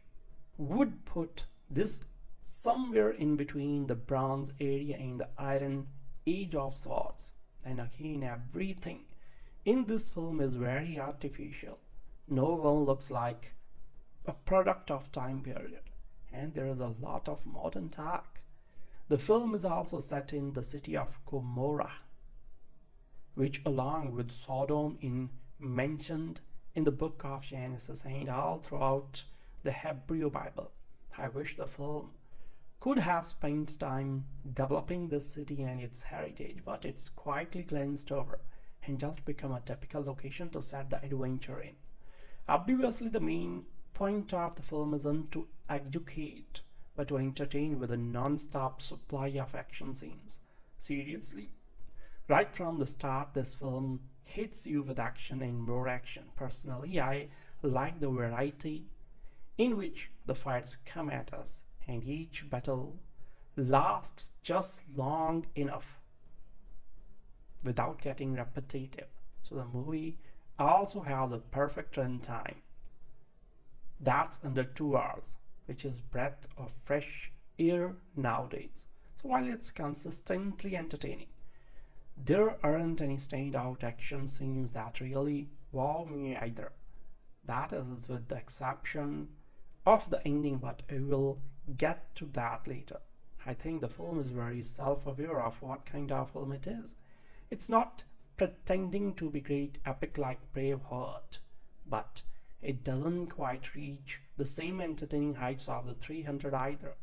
would put this somewhere in between the Bronze area and the Iron Age of Swords. And again, everything in this film is very artificial. No one looks like a product of time period, and there is a lot of modern talk. The film is also set in the city of Gomorrah, which along with Sodom in mentioned in the book of Genesis and all throughout the Hebrew Bible. I wish the film could have spent time developing this city and its heritage, but it's quietly glanced over and just become a typical location to set the adventure in. Obviously, the main point of the film isn't to educate, but to entertain with a non-stop supply of action scenes. Seriously, right from the start this film hits you with action and more action personally i like the variety in which the fights come at us and each battle lasts just long enough without getting repetitive. So the movie also has a perfect run time that's under two hours which is breath of fresh air nowadays. So while it's consistently entertaining there aren't any standout action scenes that really wow me either. That is with the exception of the ending, but I will get to that later. I think the film is very self-aware of what kind of film it is. It's not pretending to be great epic like Braveheart, but it doesn't quite reach the same entertaining heights of the 300 either.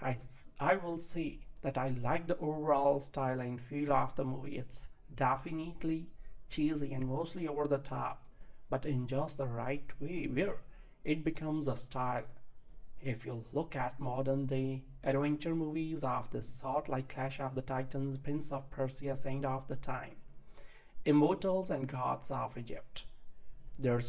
I, I will say that I like the overall style and feel of the movie. It's definitely cheesy and mostly over the top, but in just the right way where it becomes a style. If you look at modern day adventure movies of this sort like Clash of the Titans, Prince of Persia, Saint of the Time, Immortals and Gods of Egypt, they're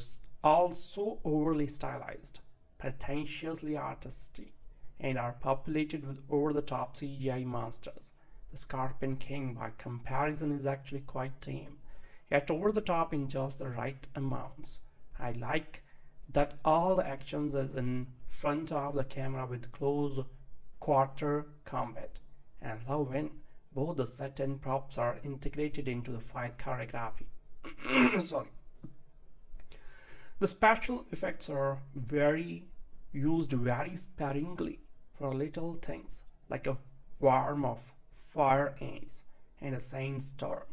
all so overly stylized, pretentiously artistic, and are populated with over-the-top CGI monsters. The Scorpion King, by comparison, is actually quite tame, yet over-the-top in just the right amounts. I like that all the actions is in front of the camera with close quarter combat and love when both the set and props are integrated into the fight choreography. Sorry. The special effects are very used very sparingly for little things like a swarm of fire ants and a sandstorm.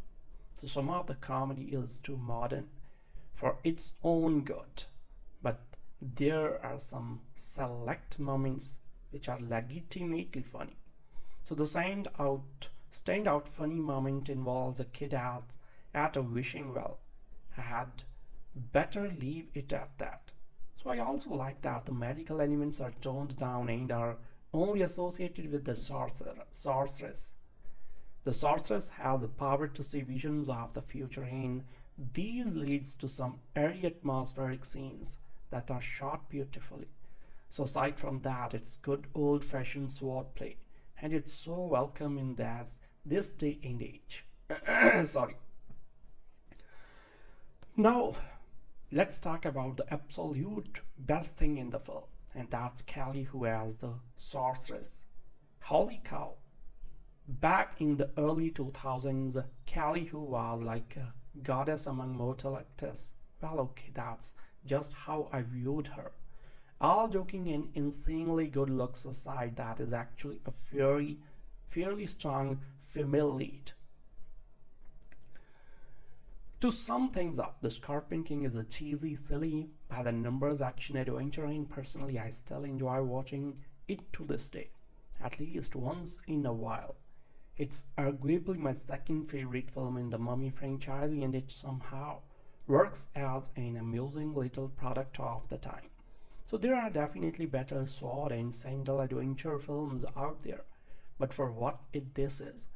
So some of the comedy is too modern for its own good, there are some select moments which are legitimately funny. So the stand out standout funny moment involves a kid at, at a wishing well. I had better leave it at that. So I also like that the magical elements are toned down and are only associated with the sorcerer, sorceress. The sorceress has the power to see visions of the future and these leads to some airy atmospheric scenes that are shot beautifully. So aside from that, it's good old-fashioned sword play, and it's so welcome in that this day and age. Sorry. Now, let's talk about the absolute best thing in the film, and that's Kelly Hu as the sorceress. Holy cow! Back in the early 2000s, Kelly Hu was like a goddess among mortal actors. Well, okay, that's just how I viewed her. All joking and insanely good looks aside, that is actually a fairly, fairly strong female lead. To sum things up, The Scorpion King is a cheesy, silly, by the numbers action adventure and personally I still enjoy watching it to this day, at least once in a while. It's arguably my second favorite film in the Mummy franchise and it somehow works as an amusing little product of the time. So there are definitely better sword and sandal adventure films out there. But for what it this is,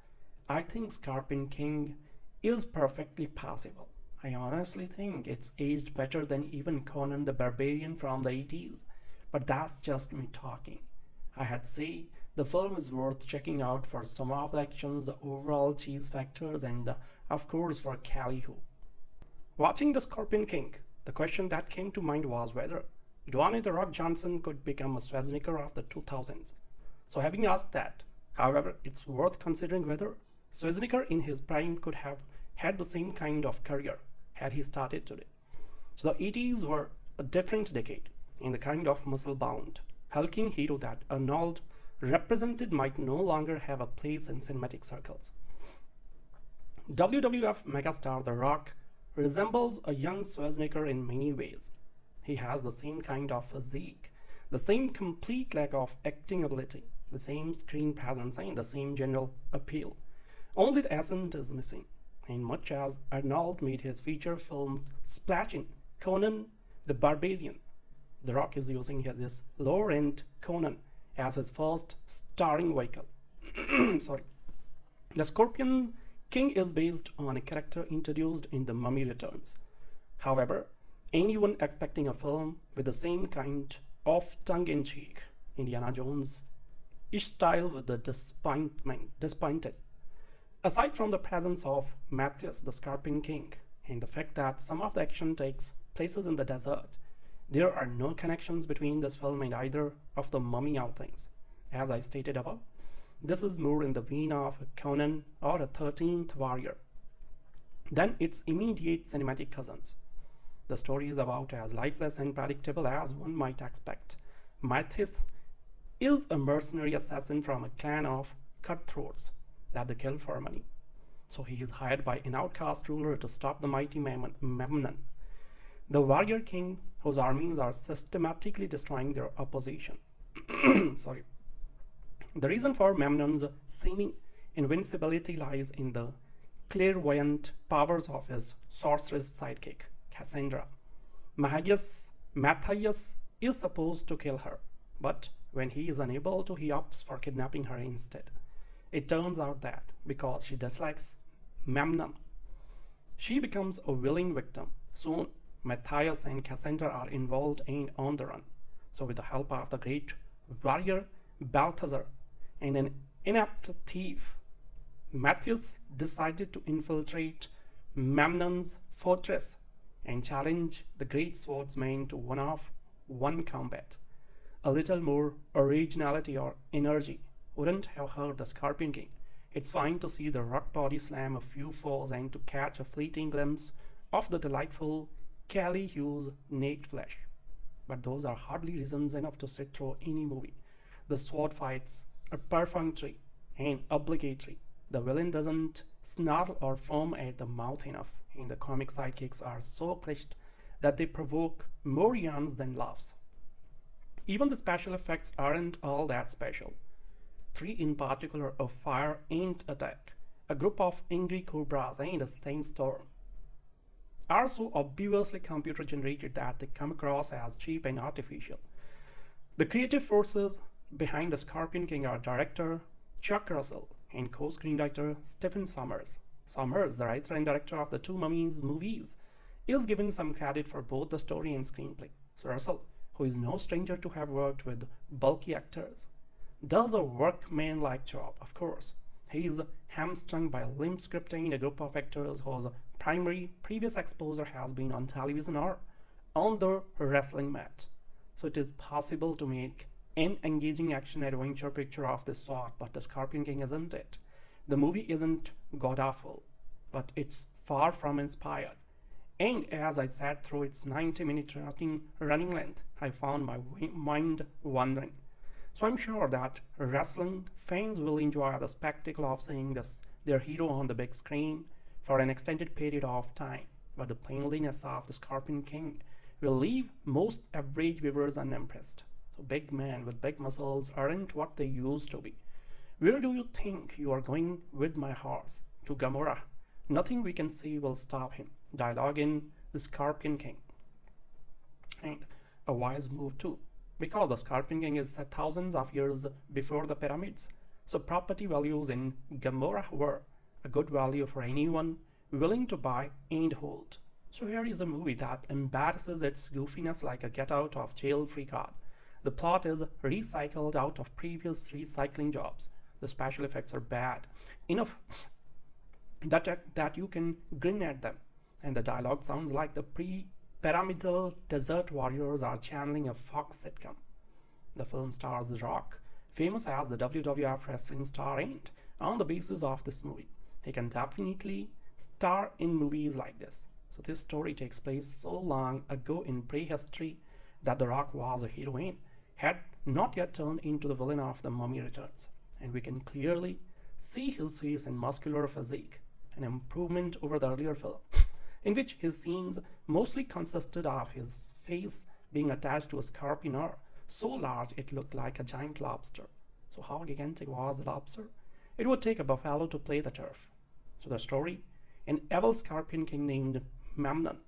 I think Scorpion King is perfectly passable. I honestly think it's aged better than even Conan the Barbarian from the 80s. But that's just me talking. I had say the film is worth checking out for some of the actions, the overall cheese factors, and of course for Kelly Hu. Watching The Scorpion King, the question that came to mind was whether Dwayne The Rock Johnson could become a Schwarzenegger of the 2000s. So having asked that, however, it's worth considering whether Schwarzenegger in his prime could have had the same kind of career had he started today. So the 80s were a different decade in the kind of muscle-bound, hulking hero that Arnold represented might no longer have a place in cinematic circles. WWF megastar The Rock resembles a young Schwarzenegger in many ways, he has the same kind of physique, the same complete lack of acting ability, the same screen presence, and the same general appeal. Only the accent is missing. And much as Arnold made his feature film splashing Conan the Barbarian, The Rock is using this lower-end Conan as his first starring vehicle. Sorry. The Scorpion King is based on a character introduced in The Mummy Returns. However, anyone expecting a film with the same kind of tongue-in-cheek Indiana Jones-ish style with the disappointment, disappointed. Aside from the presence of Mathayus the Scorpion King and the fact that some of the action takes places in the desert, there are no connections between this film and either of the mummy outings. As I stated above, this is more in the vein of Conan or a 13th Warrior than its immediate cinematic cousins. The story is about as lifeless and predictable as one might expect. Mathayus is a mercenary assassin from a clan of cutthroats that they kill for money. So he is hired by an outcast ruler to stop the mighty Memnon, the warrior king whose armies are systematically destroying their opposition. Sorry. The reason for Memnon's seeming invincibility lies in the clairvoyant powers of his sorceress sidekick, Cassandra. Mathayus, Mathayus is supposed to kill her, but when he is unable to, he opts for kidnapping her instead. It turns out that because she dislikes Memnon, she becomes a willing victim. Soon, Mathayus and Cassandra are involved in on the run. So with the help of the great warrior Balthazar and an inept thief, Mathayus decided to infiltrate Memnon's fortress and challenge the great swordsman to one-off one combat. a little more originality or energy wouldn't have hurt the Scorpion King. It's fine to see the rock body slam a few falls and to catch a fleeting glimpse of the delightful Kelly Hu's naked flesh. But those are hardly reasons enough to sit through any movie. The sword fights are perfunctory and obligatory. The villain doesn't snarl or foam at the mouth enough, and the comic sidekicks are so cliched that they provoke more yawns than laughs. Even the special effects aren't all that special. Three in particular a fire ant attack, a group of angry cobras, and a storm are so obviously computer generated that they come across as cheap and artificial. The creative forces behind the Scorpion King are director Chuck Russell and co-screenwriter Stephen Sommers. Sommers, the writer and director of the two Mummies movies, is given some credit for both the story and screenplay. So Russell, who is no stranger to have worked with bulky actors, does a workman-like job, of course. He is hamstrung by limp scripting a group of actors whose primary previous exposure has been on television or on the wrestling mat. So it is possible to make an engaging action adventure picture of this sort, but The Scorpion King isn't it. The movie isn't god awful, but it's far from inspired. And as I sat through its 90 minute running, length, I found my mind wandering. So I'm sure that wrestling fans will enjoy the spectacle of seeing this, their hero on the big screen for an extended period of time, but the plainness of the Scorpion King will leave most average viewers unimpressed. Big men with big muscles aren't what they used to be. Where do you think you are going with my horse? To Gomorrah. Nothing we can see will stop him. Dialogue in The Scorpion King. And a wise move too, because the Scorpion King is set thousands of years before the pyramids. So property values in Gomorrah were a good value for anyone willing to buy and hold. So here is a movie that embarrasses its goofiness like a get out of jail free card. The plot is recycled out of previous recycling jobs. The special effects are bad enough that, that you can grin at them. And the dialogue sounds like the pre-pyramidal desert warriors are channeling a Fox sitcom. The film stars Rock, famous as the WWF wrestling star and on the basis of this movie. He can definitely star in movies like this. So this story takes place so long ago in prehistory that The Rock was a heroine, had not yet turned into the villain of The Mummy Returns. And we can clearly see his face and muscular physique, an improvement over the earlier film, in which his scenes mostly consisted of his face being attached to a scorpion or so large it looked like a giant lobster. So how gigantic was the lobster? It would take a buffalo to play the turf. So the story, an evil scorpion king named Memnon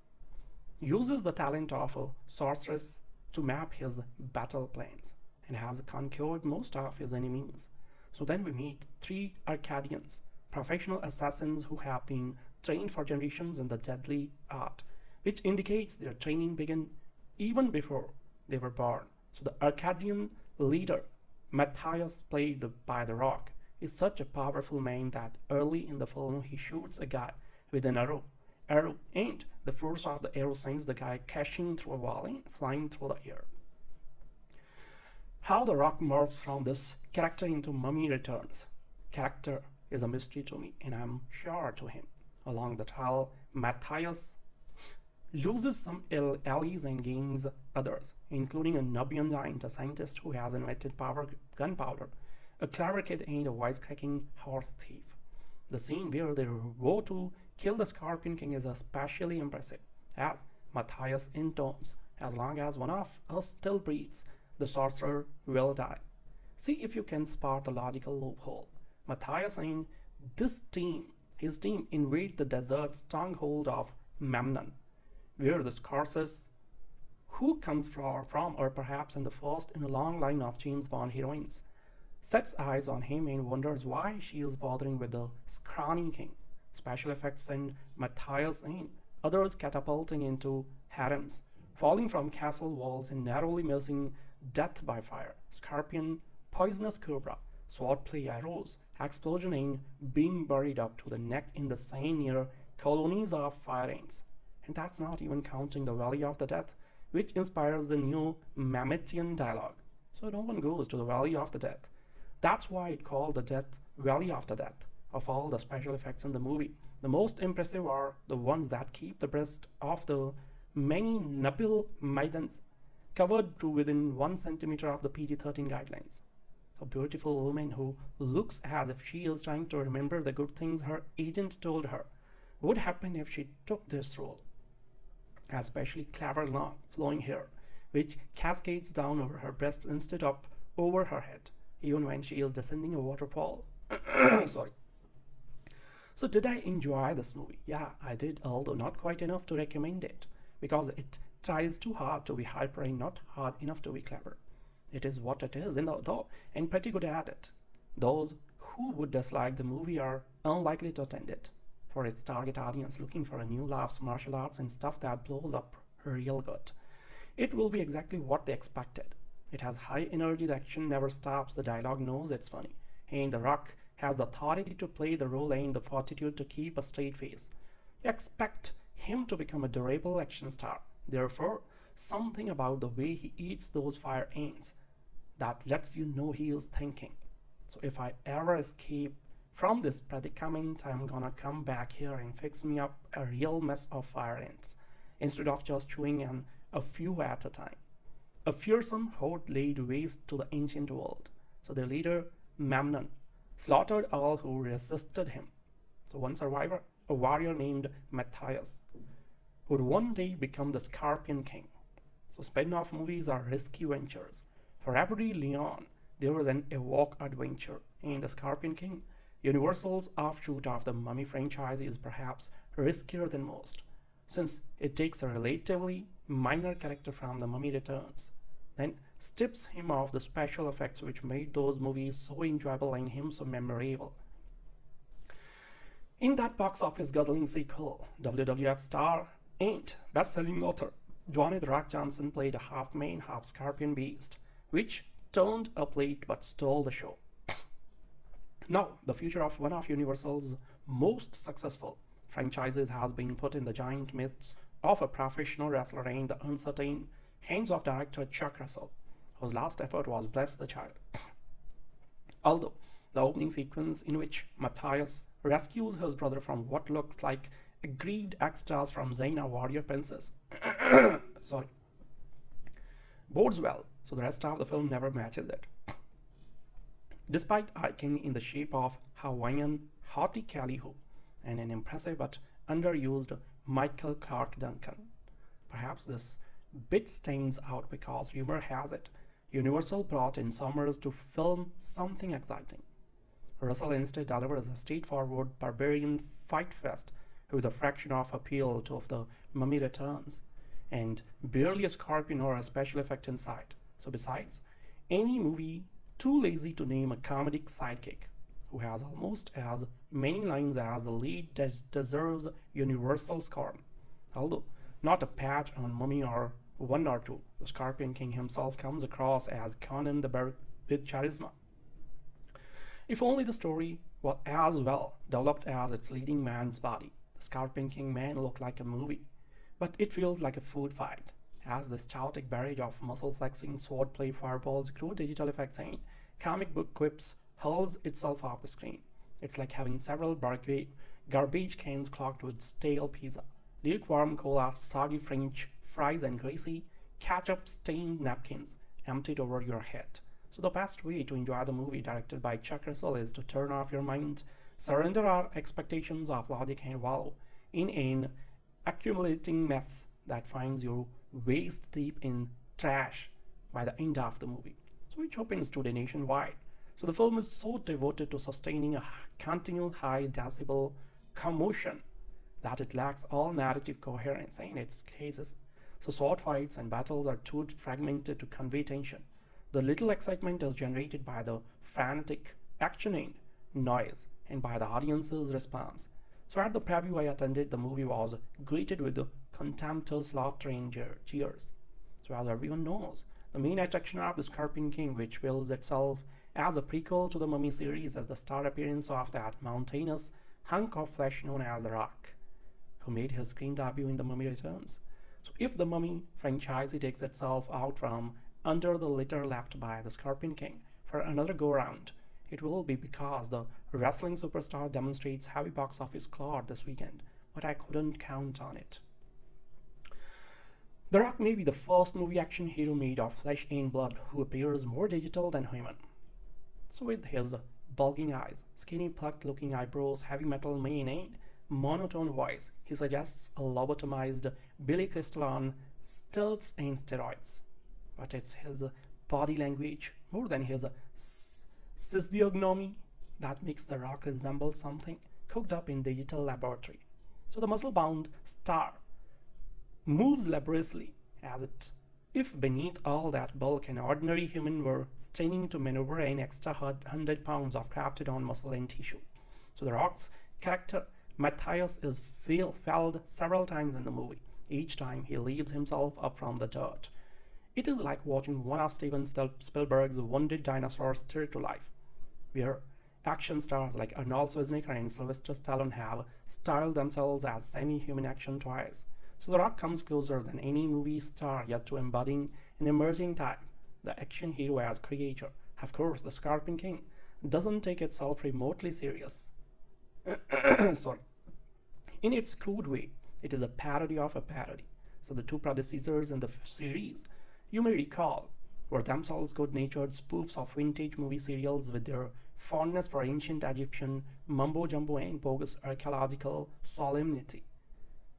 uses the talent of a sorceress to map his battle plans and has conquered most of his enemies. So then we meet three Akkadians, professional assassins who have been trained for generations in the deadly art, which indicates their training began even before they were born. So the Akkadian leader, Mathayus, played the, by The Rock, is such a powerful man that early in the film he shoots a guy with an arrow. Arrow and the force of the arrow sends the guy crashing through a wall and flying through the air. How the rock morphs from this character into Mummy Returns. Character is a mystery to me, and I'm sure to him. Along the trail, Mathayus loses some allies and gains others, including a Nubian giant, a scientist who has invented power gunpowder a clever kid and a wisecracking horse thief. The scene where they go to kill the Scorpion King is especially impressive, as Mathayus intones, as long as one of us still breathes, the sorcerer will die. See if you can spot the logical loophole. Mathayus and this team, his team invade the desert stronghold of Memnon, where the Scorses who comes from or perhaps in the first in a long line of James Bond heroines sets eyes on him and wonders why she is bothering with the scrawny king. Special effects send Mathayus in, others catapulting into harems, falling from castle walls and narrowly missing death by fire, scorpion, poisonous cobra, swordplay arrows, explosion and being buried up to the neck in the sand near colonies of fire ants. And that's not even counting the Valley of the Death, which inspires the new Mametian dialogue. so no one goes to the Valley of the Death. That's why it called the Death Valley of the Death. Of all the special effects in the movie, the most impressive are the ones that keep the breast of the many Nabil maidens covered to within one centimeter of the PG-13 guidelines. A beautiful woman who looks as if she is trying to remember the good things her agent told her would happen if she took this role. Especially clever long flowing hair, which cascades down over her breast instead of over her head, even when she is descending a waterfall. Sorry. So did I enjoy this movie? Yeah, I did, although not quite enough to recommend it, because it tries too hard to be hyper and not hard enough to be clever. It is what it is, though, and pretty good at it. Those who would dislike the movie are unlikely to attend it, for its target audience looking for a new laughs, martial arts, and stuff that blows up real good. It will be exactly what they expected. It has high energy, the action never stops, the dialogue knows it's funny, and The Rock has the authority to play the role and the fortitude to keep a straight face. You expect him to become a durable action star. Therefore, something about the way he eats those fire ants that lets you know he is thinking. So if I ever escape from this predicament, I'm gonna come back here and fix me up a real mess of fire ants instead of just chewing on a few at a time. A fearsome horde laid waste to the ancient world. So the leader, Memnon, slaughtered all who resisted him. So one survivor, a warrior named Mathayus, would one day become the Scorpion King. So spin-off movies are risky ventures. For every Leon, there was an Ewok adventure. In The Scorpion King, Universal's offshoot of the Mummy franchise is perhaps riskier than most, since it takes a relatively minor character from The Mummy Returns, then strips him of the special effects which made those movies so enjoyable and him so memorable. In that box office guzzling sequel, WWF star and best-selling author Dwayne The Rock Johnson played a half man, half scorpion beast, which turned a plate but stole the show. now, the future of one of Universal's most successful franchises has been put in the giant midst of a professional wrestler and the uncertain hands of director Chuck Russell, whose last effort was Bless the Child. Although the opening sequence in which Mathayus rescues his brother from what looks like aggrieved extras from Xena Warrior Princess. Sorry. Bodes well, so the rest of the film never matches it. Despite hiking in the shape of Hawaiian Hottie Kelly Hu and an impressive but underused Michael Clarke Duncan. Perhaps this bit stands out because rumor has it Universal brought in Sommers to film something exciting. Russell instead delivers a straightforward barbarian fight fest with a fraction of appeal to of the Mummy Returns, and barely a scorpion or a special effect inside. So besides, any movie too lazy to name a comedic sidekick, who has almost as many lines as the lead that deserves universal scorn. Although not a patch on Mummy or one or two, the Scorpion King himself comes across as Conan the Barbarian with charisma. If only the story were as well developed as its leading man's body. The Scorpion King Man look like a movie, but it feels like a food fight, as this chaotic barrage of muscle-flexing, swordplay fireballs, crude digital effects, and comic book quips hurls itself off the screen. It's like having several garbage cans clogged with stale pizza, lukewarm cola, soggy French fries, and greasy, ketchup-stained napkins emptied over your head. So the best way to enjoy the movie directed by Chuck Russell is to turn off your mind surrender our expectations of logic and wallow in an accumulating mess that finds you waist deep in trash by the end of the movie. So which opens today nationwide. So the film is so devoted to sustaining a continual high decibel commotion that it lacks all narrative coherence in its cases. So sword fights and battles are too fragmented to convey tension. The little excitement is generated by the frantic action and noise and by the audience's response. So at the preview I attended, the movie was greeted with contemptuous laughter and cheers. So as everyone knows, the main attraction of The Scorpion King, which bills itself as a prequel to the Mummy series is the star appearance of that mountainous hunk of flesh known as The Rock, who made his screen debut in The Mummy Returns. So if the Mummy franchise takes itself out from under the litter left by the Scorpion King for another go round, it will be because the wrestling superstar demonstrates heavy box office clout this weekend, but I couldn't count on it. The Rock may be the first movie action hero made of flesh and blood who appears more digital than human. So with his bulging eyes, skinny plucked looking eyebrows, heavy metal mane and monotone voice, he suggests a lobotomized Billy Crystal on stilts and steroids. But it's his body language more than his physiognomy that makes The Rock resemble something cooked up in digital laboratory. So the muscle-bound star moves laboriously as it if beneath all that bulk an ordinary human were straining to maneuver an extra 100 pounds of crafted on muscle and tissue. So the Rock's character Mathayus is felled several times in the movie. Each time he leaves himself up from the dirt. It is like watching one of Steven Spielberg's wounded dinosaurs stir to life, where action stars like Arnold Schwarzenegger and Sylvester Stallone have styled themselves as semi-human action toys. So The Rock comes closer than any movie star yet to embodying an emerging type, the action hero as creator. Of course, the Scorpion King doesn't take itself remotely serious. Sorry. In its crude way, it is a parody of a parody. So the two predecessors in the series, you may recall, were themselves good-natured spoofs of vintage movie serials with their fondness for ancient Egyptian mumbo-jumbo and bogus archaeological solemnity.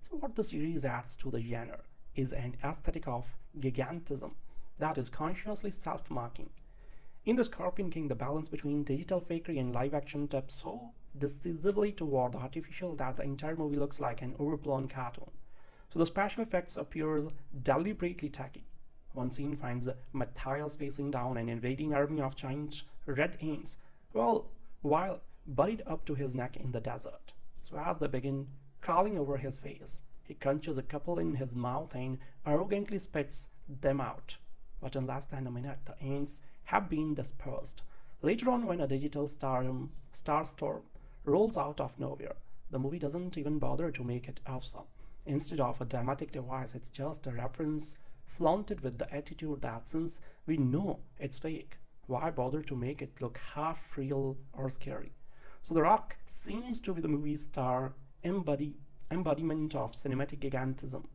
So what the series adds to the genre is an aesthetic of gigantism that is consciously self-marking. In The Scorpion King, the balance between digital fakery and live action tips so decisively toward the artificial that the entire movie looks like an overblown cartoon. So the special effects appears deliberately tacky. One scene finds Mathayus facing down an invading army of giant red ants, well, while buried up to his neck in the desert. So as they begin crawling over his face, he crunches a couple in his mouth and arrogantly spits them out. But in less than a minute, the ants have been dispersed. Later on, when a digital star, um, star storm rolls out of nowhere. The movie doesn't even bother to make it awesome. Instead of a dramatic device, it's just a reference flaunted with the attitude that since we know it's fake, why bother to make it look half real or scary? So The Rock seems to be the movie star embody, embodiment of cinematic gigantism,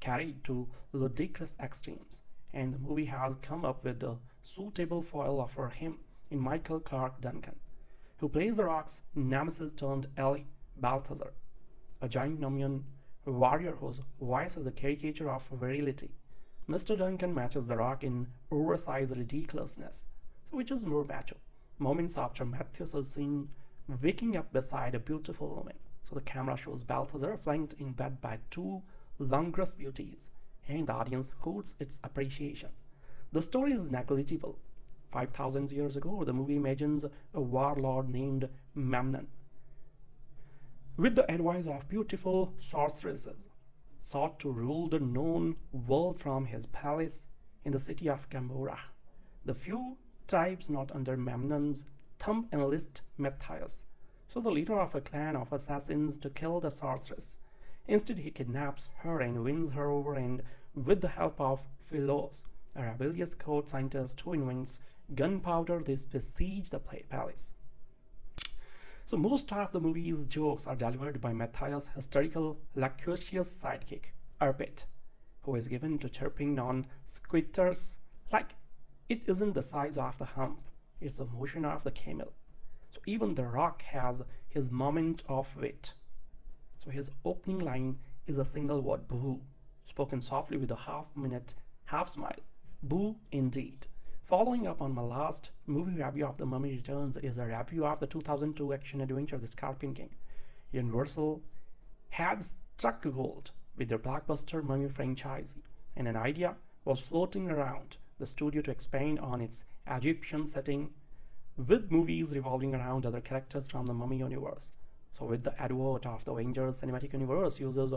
carried to ludicrous extremes, and the movie has come up with a suitable foil for him in Michael Clarke Duncan who plays the rock's nemesis turned ally, Balthazar, a giant Nubian warrior whose voice is a caricature of virility. Mr. Duncan matches the rock in oversized ridiculousness, so which is more macho. Moments after Mathayus is seen waking up beside a beautiful woman, so the camera shows Balthazar flanked in bed by two languorous beauties, and the audience hoots its appreciation. The story is negligible, 5,000 years ago, the movie imagines a warlord named Memnon. With the advice of beautiful sorceresses, sought to rule the known world from his palace in the city of Gomorrah. The few tribes not under Memnon's thumb enlist Mathayus, so the leader of a clan of assassins to kill the sorceress. Instead, he kidnaps her and wins her over and with the help of Philos, a rebellious court scientist who invents gunpowder, they besiege the palace. So most of the movie's jokes are delivered by Mathayus' hysterical, loquacious sidekick, Arpid, who is given to chirping non-sequiturs like it isn't the size of the hump, it's the motion of the camel. So even The Rock has his moment of wit. So his opening line is a single word, boo, spoken softly with a half minute, half smile. Boo indeed. Following up on my last movie review of The Mummy Returns is a review of the 2002 action adventure The Scorpion King. Universal had struck gold with their blockbuster Mummy franchise, and an idea was floating around the studio to expand on its Egyptian setting with movies revolving around other characters from the Mummy universe. So with the advent of the Avengers Cinematic Universe, users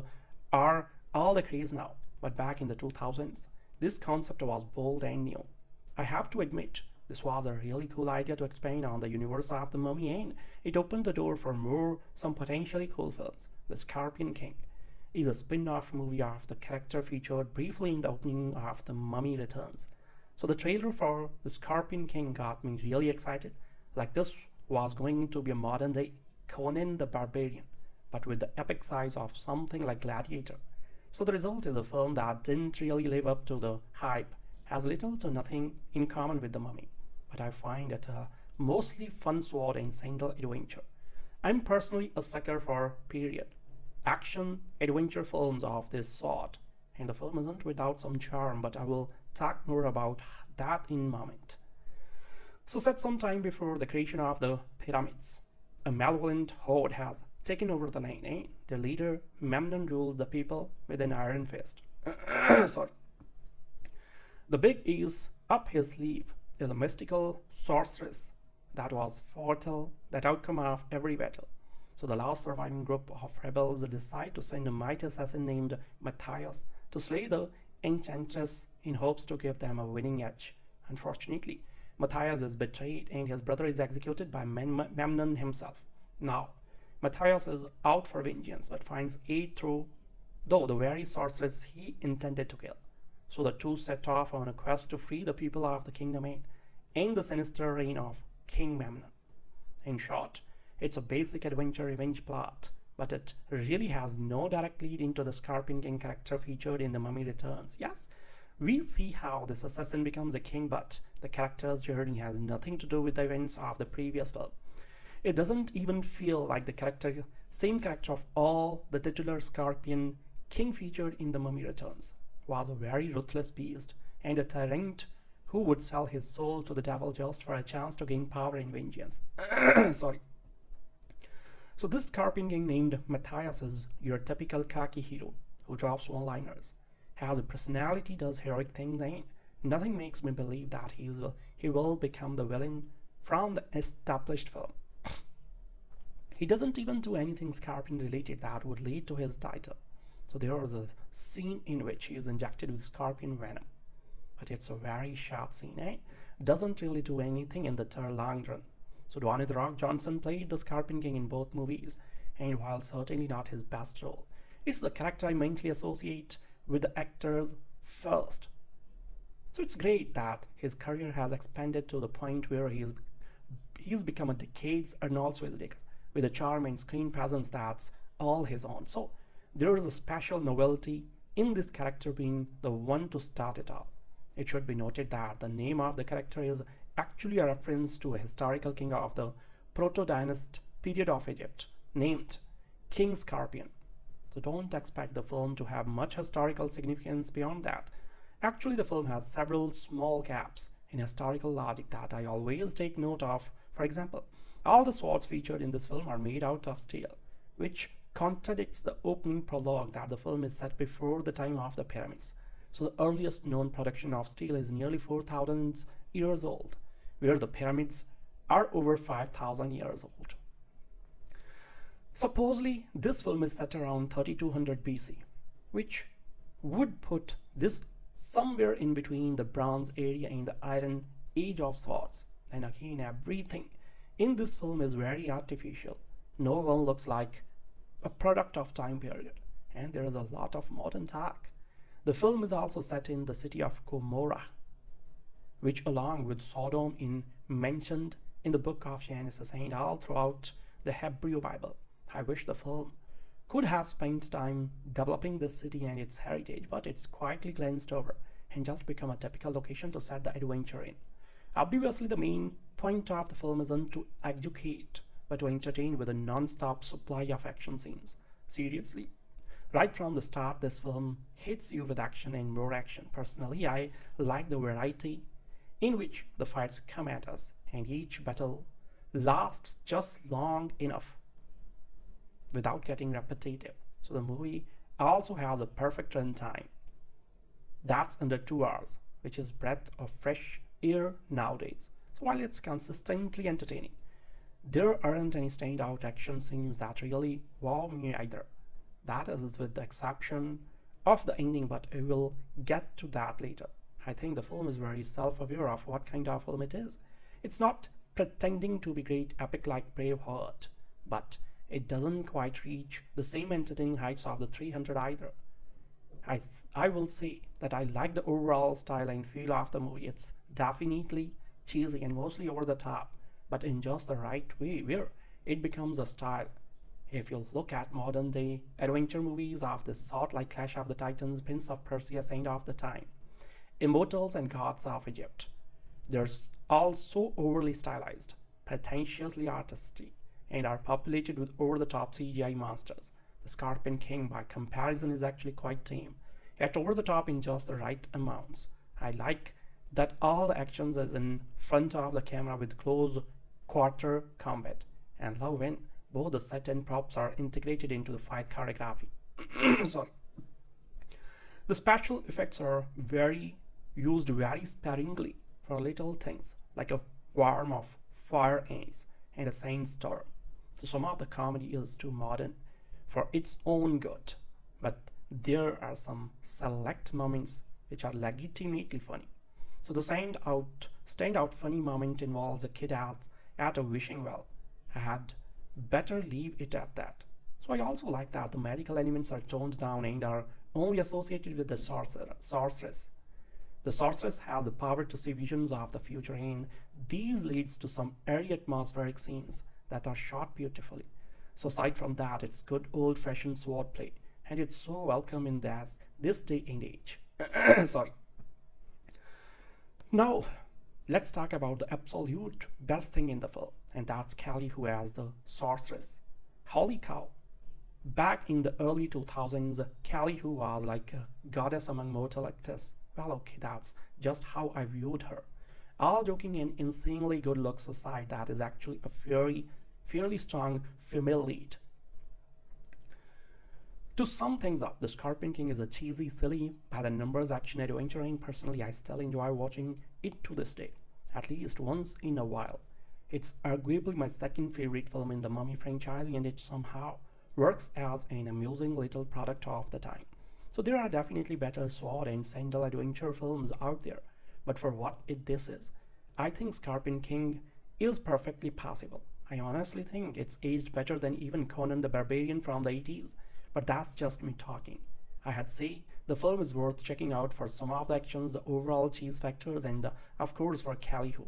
are all the craze now, but back in the 2000s, this concept was bold and new. I have to admit, this was a really cool idea to expand on the universe of the Mummy and it opened the door for more, some potentially cool films. The Scorpion King is a spin-off movie of the character featured briefly in the opening of The Mummy Returns. So the trailer for The Scorpion King got me really excited. Like this was going to be a modern day Conan the Barbarian, but with the epic size of something like Gladiator. So the result is a film that didn't really live up to the hype, has little to nothing in common with The Mummy, but I find it a mostly fun sword and sandal adventure. I'm personally a sucker for period action adventure films of this sort, and the film isn't without some charm, but I will talk more about that in a moment. So set some time before the creation of the pyramids, a malevolent horde has taken over the land, and eh? the leader Memnon rules the people with an iron fist. Sorry. The big is up his sleeve is a mystical sorceress that was fatal, that outcome of every battle. So the last surviving group of rebels decide to send a mighty assassin named Mathayus to slay the enchantress in hopes to give them a winning edge. Unfortunately, Mathayus is betrayed and his brother is executed by Memnon himself. Now, Mathayus is out for vengeance but finds aid through, though the very sorceress he intended to kill. So the two set off on a quest to free the people of the kingdom end the sinister reign of King Memnon. In short, it's a basic adventure revenge plot, but it really has no direct lead into the Scorpion King character featured in The Mummy Returns. Yes, we see how this assassin becomes a king, but the character's journey has nothing to do with the events of the previous film. It doesn't even feel like the character, same character of all the titular Scorpion King featured in The Mummy Returns was a very ruthless beast and a tyrant who would sell his soul to the devil just for a chance to gain power and vengeance. Sorry. So this Scorpion King named Mathayus is your typical khaki hero who drops one-liners, has a personality, does heroic things, and nothing makes me believe that he will, he will become the villain from the established film. he doesn't even do anything Scorpion related that would lead to his title. So there is a scene in which he is injected with Scorpion venom. But it's a very short scene, eh? Doesn't really do anything in the third long run. So Dwayne The Rock Johnson played the Scorpion King in both movies, and while certainly not his best role, it's the character I mentally associate with the actors first. So it's great that his career has expanded to the point where he's he's become a decades Arnold Schwarzenegger with a charm and screen presence that's all his own. So there is a special novelty in this character being the one to start it all. It should be noted that the name of the character is actually a reference to a historical king of the Proto-Dynast period of Egypt named King Scorpion. So don't expect the film to have much historical significance beyond that. Actually, the film has several small gaps in historical logic that I always take note of. For example, all the swords featured in this film are made out of steel, which contradicts the opening prologue that the film is set before the time of the pyramids. So the earliest known production of steel is nearly 4,000 years old where the pyramids are over 5,000 years old. Supposedly, this film is set around 3200 BC, which would put this somewhere in between the Bronze area and the Iron Age of Swords. And again, everything in this film is very artificial. No one looks like a product of time period, and there is a lot of modern tech. The film is also set in the city of Gomorrah, which along with Sodom in mentioned in the book of Genesis and all throughout the Hebrew Bible. I wish the film could have spent time developing this city and its heritage, but it's quietly glanced over and just become a typical location to set the adventure in. Obviously, the main point of the film isn't to educate, but to entertain with a non-stop supply of action scenes. Seriously. Right from the start, this film hits you with action and more action. Personally, I like the variety in which the fights come at us and each battle lasts just long enough without getting repetitive. So the movie also has a perfect run time. That's under two hours, which is breath of fresh air nowadays. So while it's consistently entertaining, there aren't any standout action scenes that really wow me either. That is with the exception of the ending, but I will get to that later. I think the film is very self-aware of what kind of film it is. It's not pretending to be great epic like Braveheart, but it doesn't quite reach the same entertaining heights of the 300 either. I, I will say that I like the overall style and feel of the movie. It's definitely cheesy and mostly over the top, but in just the right way where it becomes a style. If you look at modern day adventure movies of this sort like Clash of the Titans, Prince of Persia, Saint of the Time, Immortals and Gods of Egypt, they're all so overly stylized, pretentiously artistic, and are populated with over-the-top CGI monsters. The Scorpion King by comparison is actually quite tame, yet over-the-top in just the right amounts. I like that all the actions is in front of the camera with close quarter combat and love when both the set and props are integrated into the fight choreography. Sorry. The special effects are very used very sparingly for little things like a worm of fire ants and a sandstorm. So some of the comedy is too modern for its own good, but there are some select moments which are legitimately funny. So the stand out, stand out funny moment involves a kid at, at a wishing well. I had better leave it at that. So I also like that the magical elements are toned down and are only associated with the sorcerer, sorceress. The sorceress has the power to see visions of the future and these leads to some airy atmospheric scenes that are shot beautifully. So aside from that, it's good old-fashioned swordplay and it's so welcome in this, this day and age. Sorry. Now, let's talk about the absolute best thing in the film and that's Kelly Hu as the sorceress. Holy cow. Back in the early 2000s, Kelly Hu was like a goddess among mortal actors. Well, okay, that's just how I viewed her. All joking and insanely good looks aside, that is actually a very, fairly strong female lead. To sum things up, The Scorpion King is a cheesy, silly, by the numbers action adventure and personally I still enjoy watching it to this day, at least once in a while. It's arguably my second favorite film in the Mummy franchise and it somehow works as an amusing little product of the time. So there are definitely better sword and sandal adventure films out there, but for what it this is, I think Scorpion King is perfectly passable. I honestly think it's aged better than even Conan the Barbarian from the 80s, but that's just me talking. I had say the film is worth checking out for some of the actions, the overall cheese factors, and uh, of course for Kelly Hu.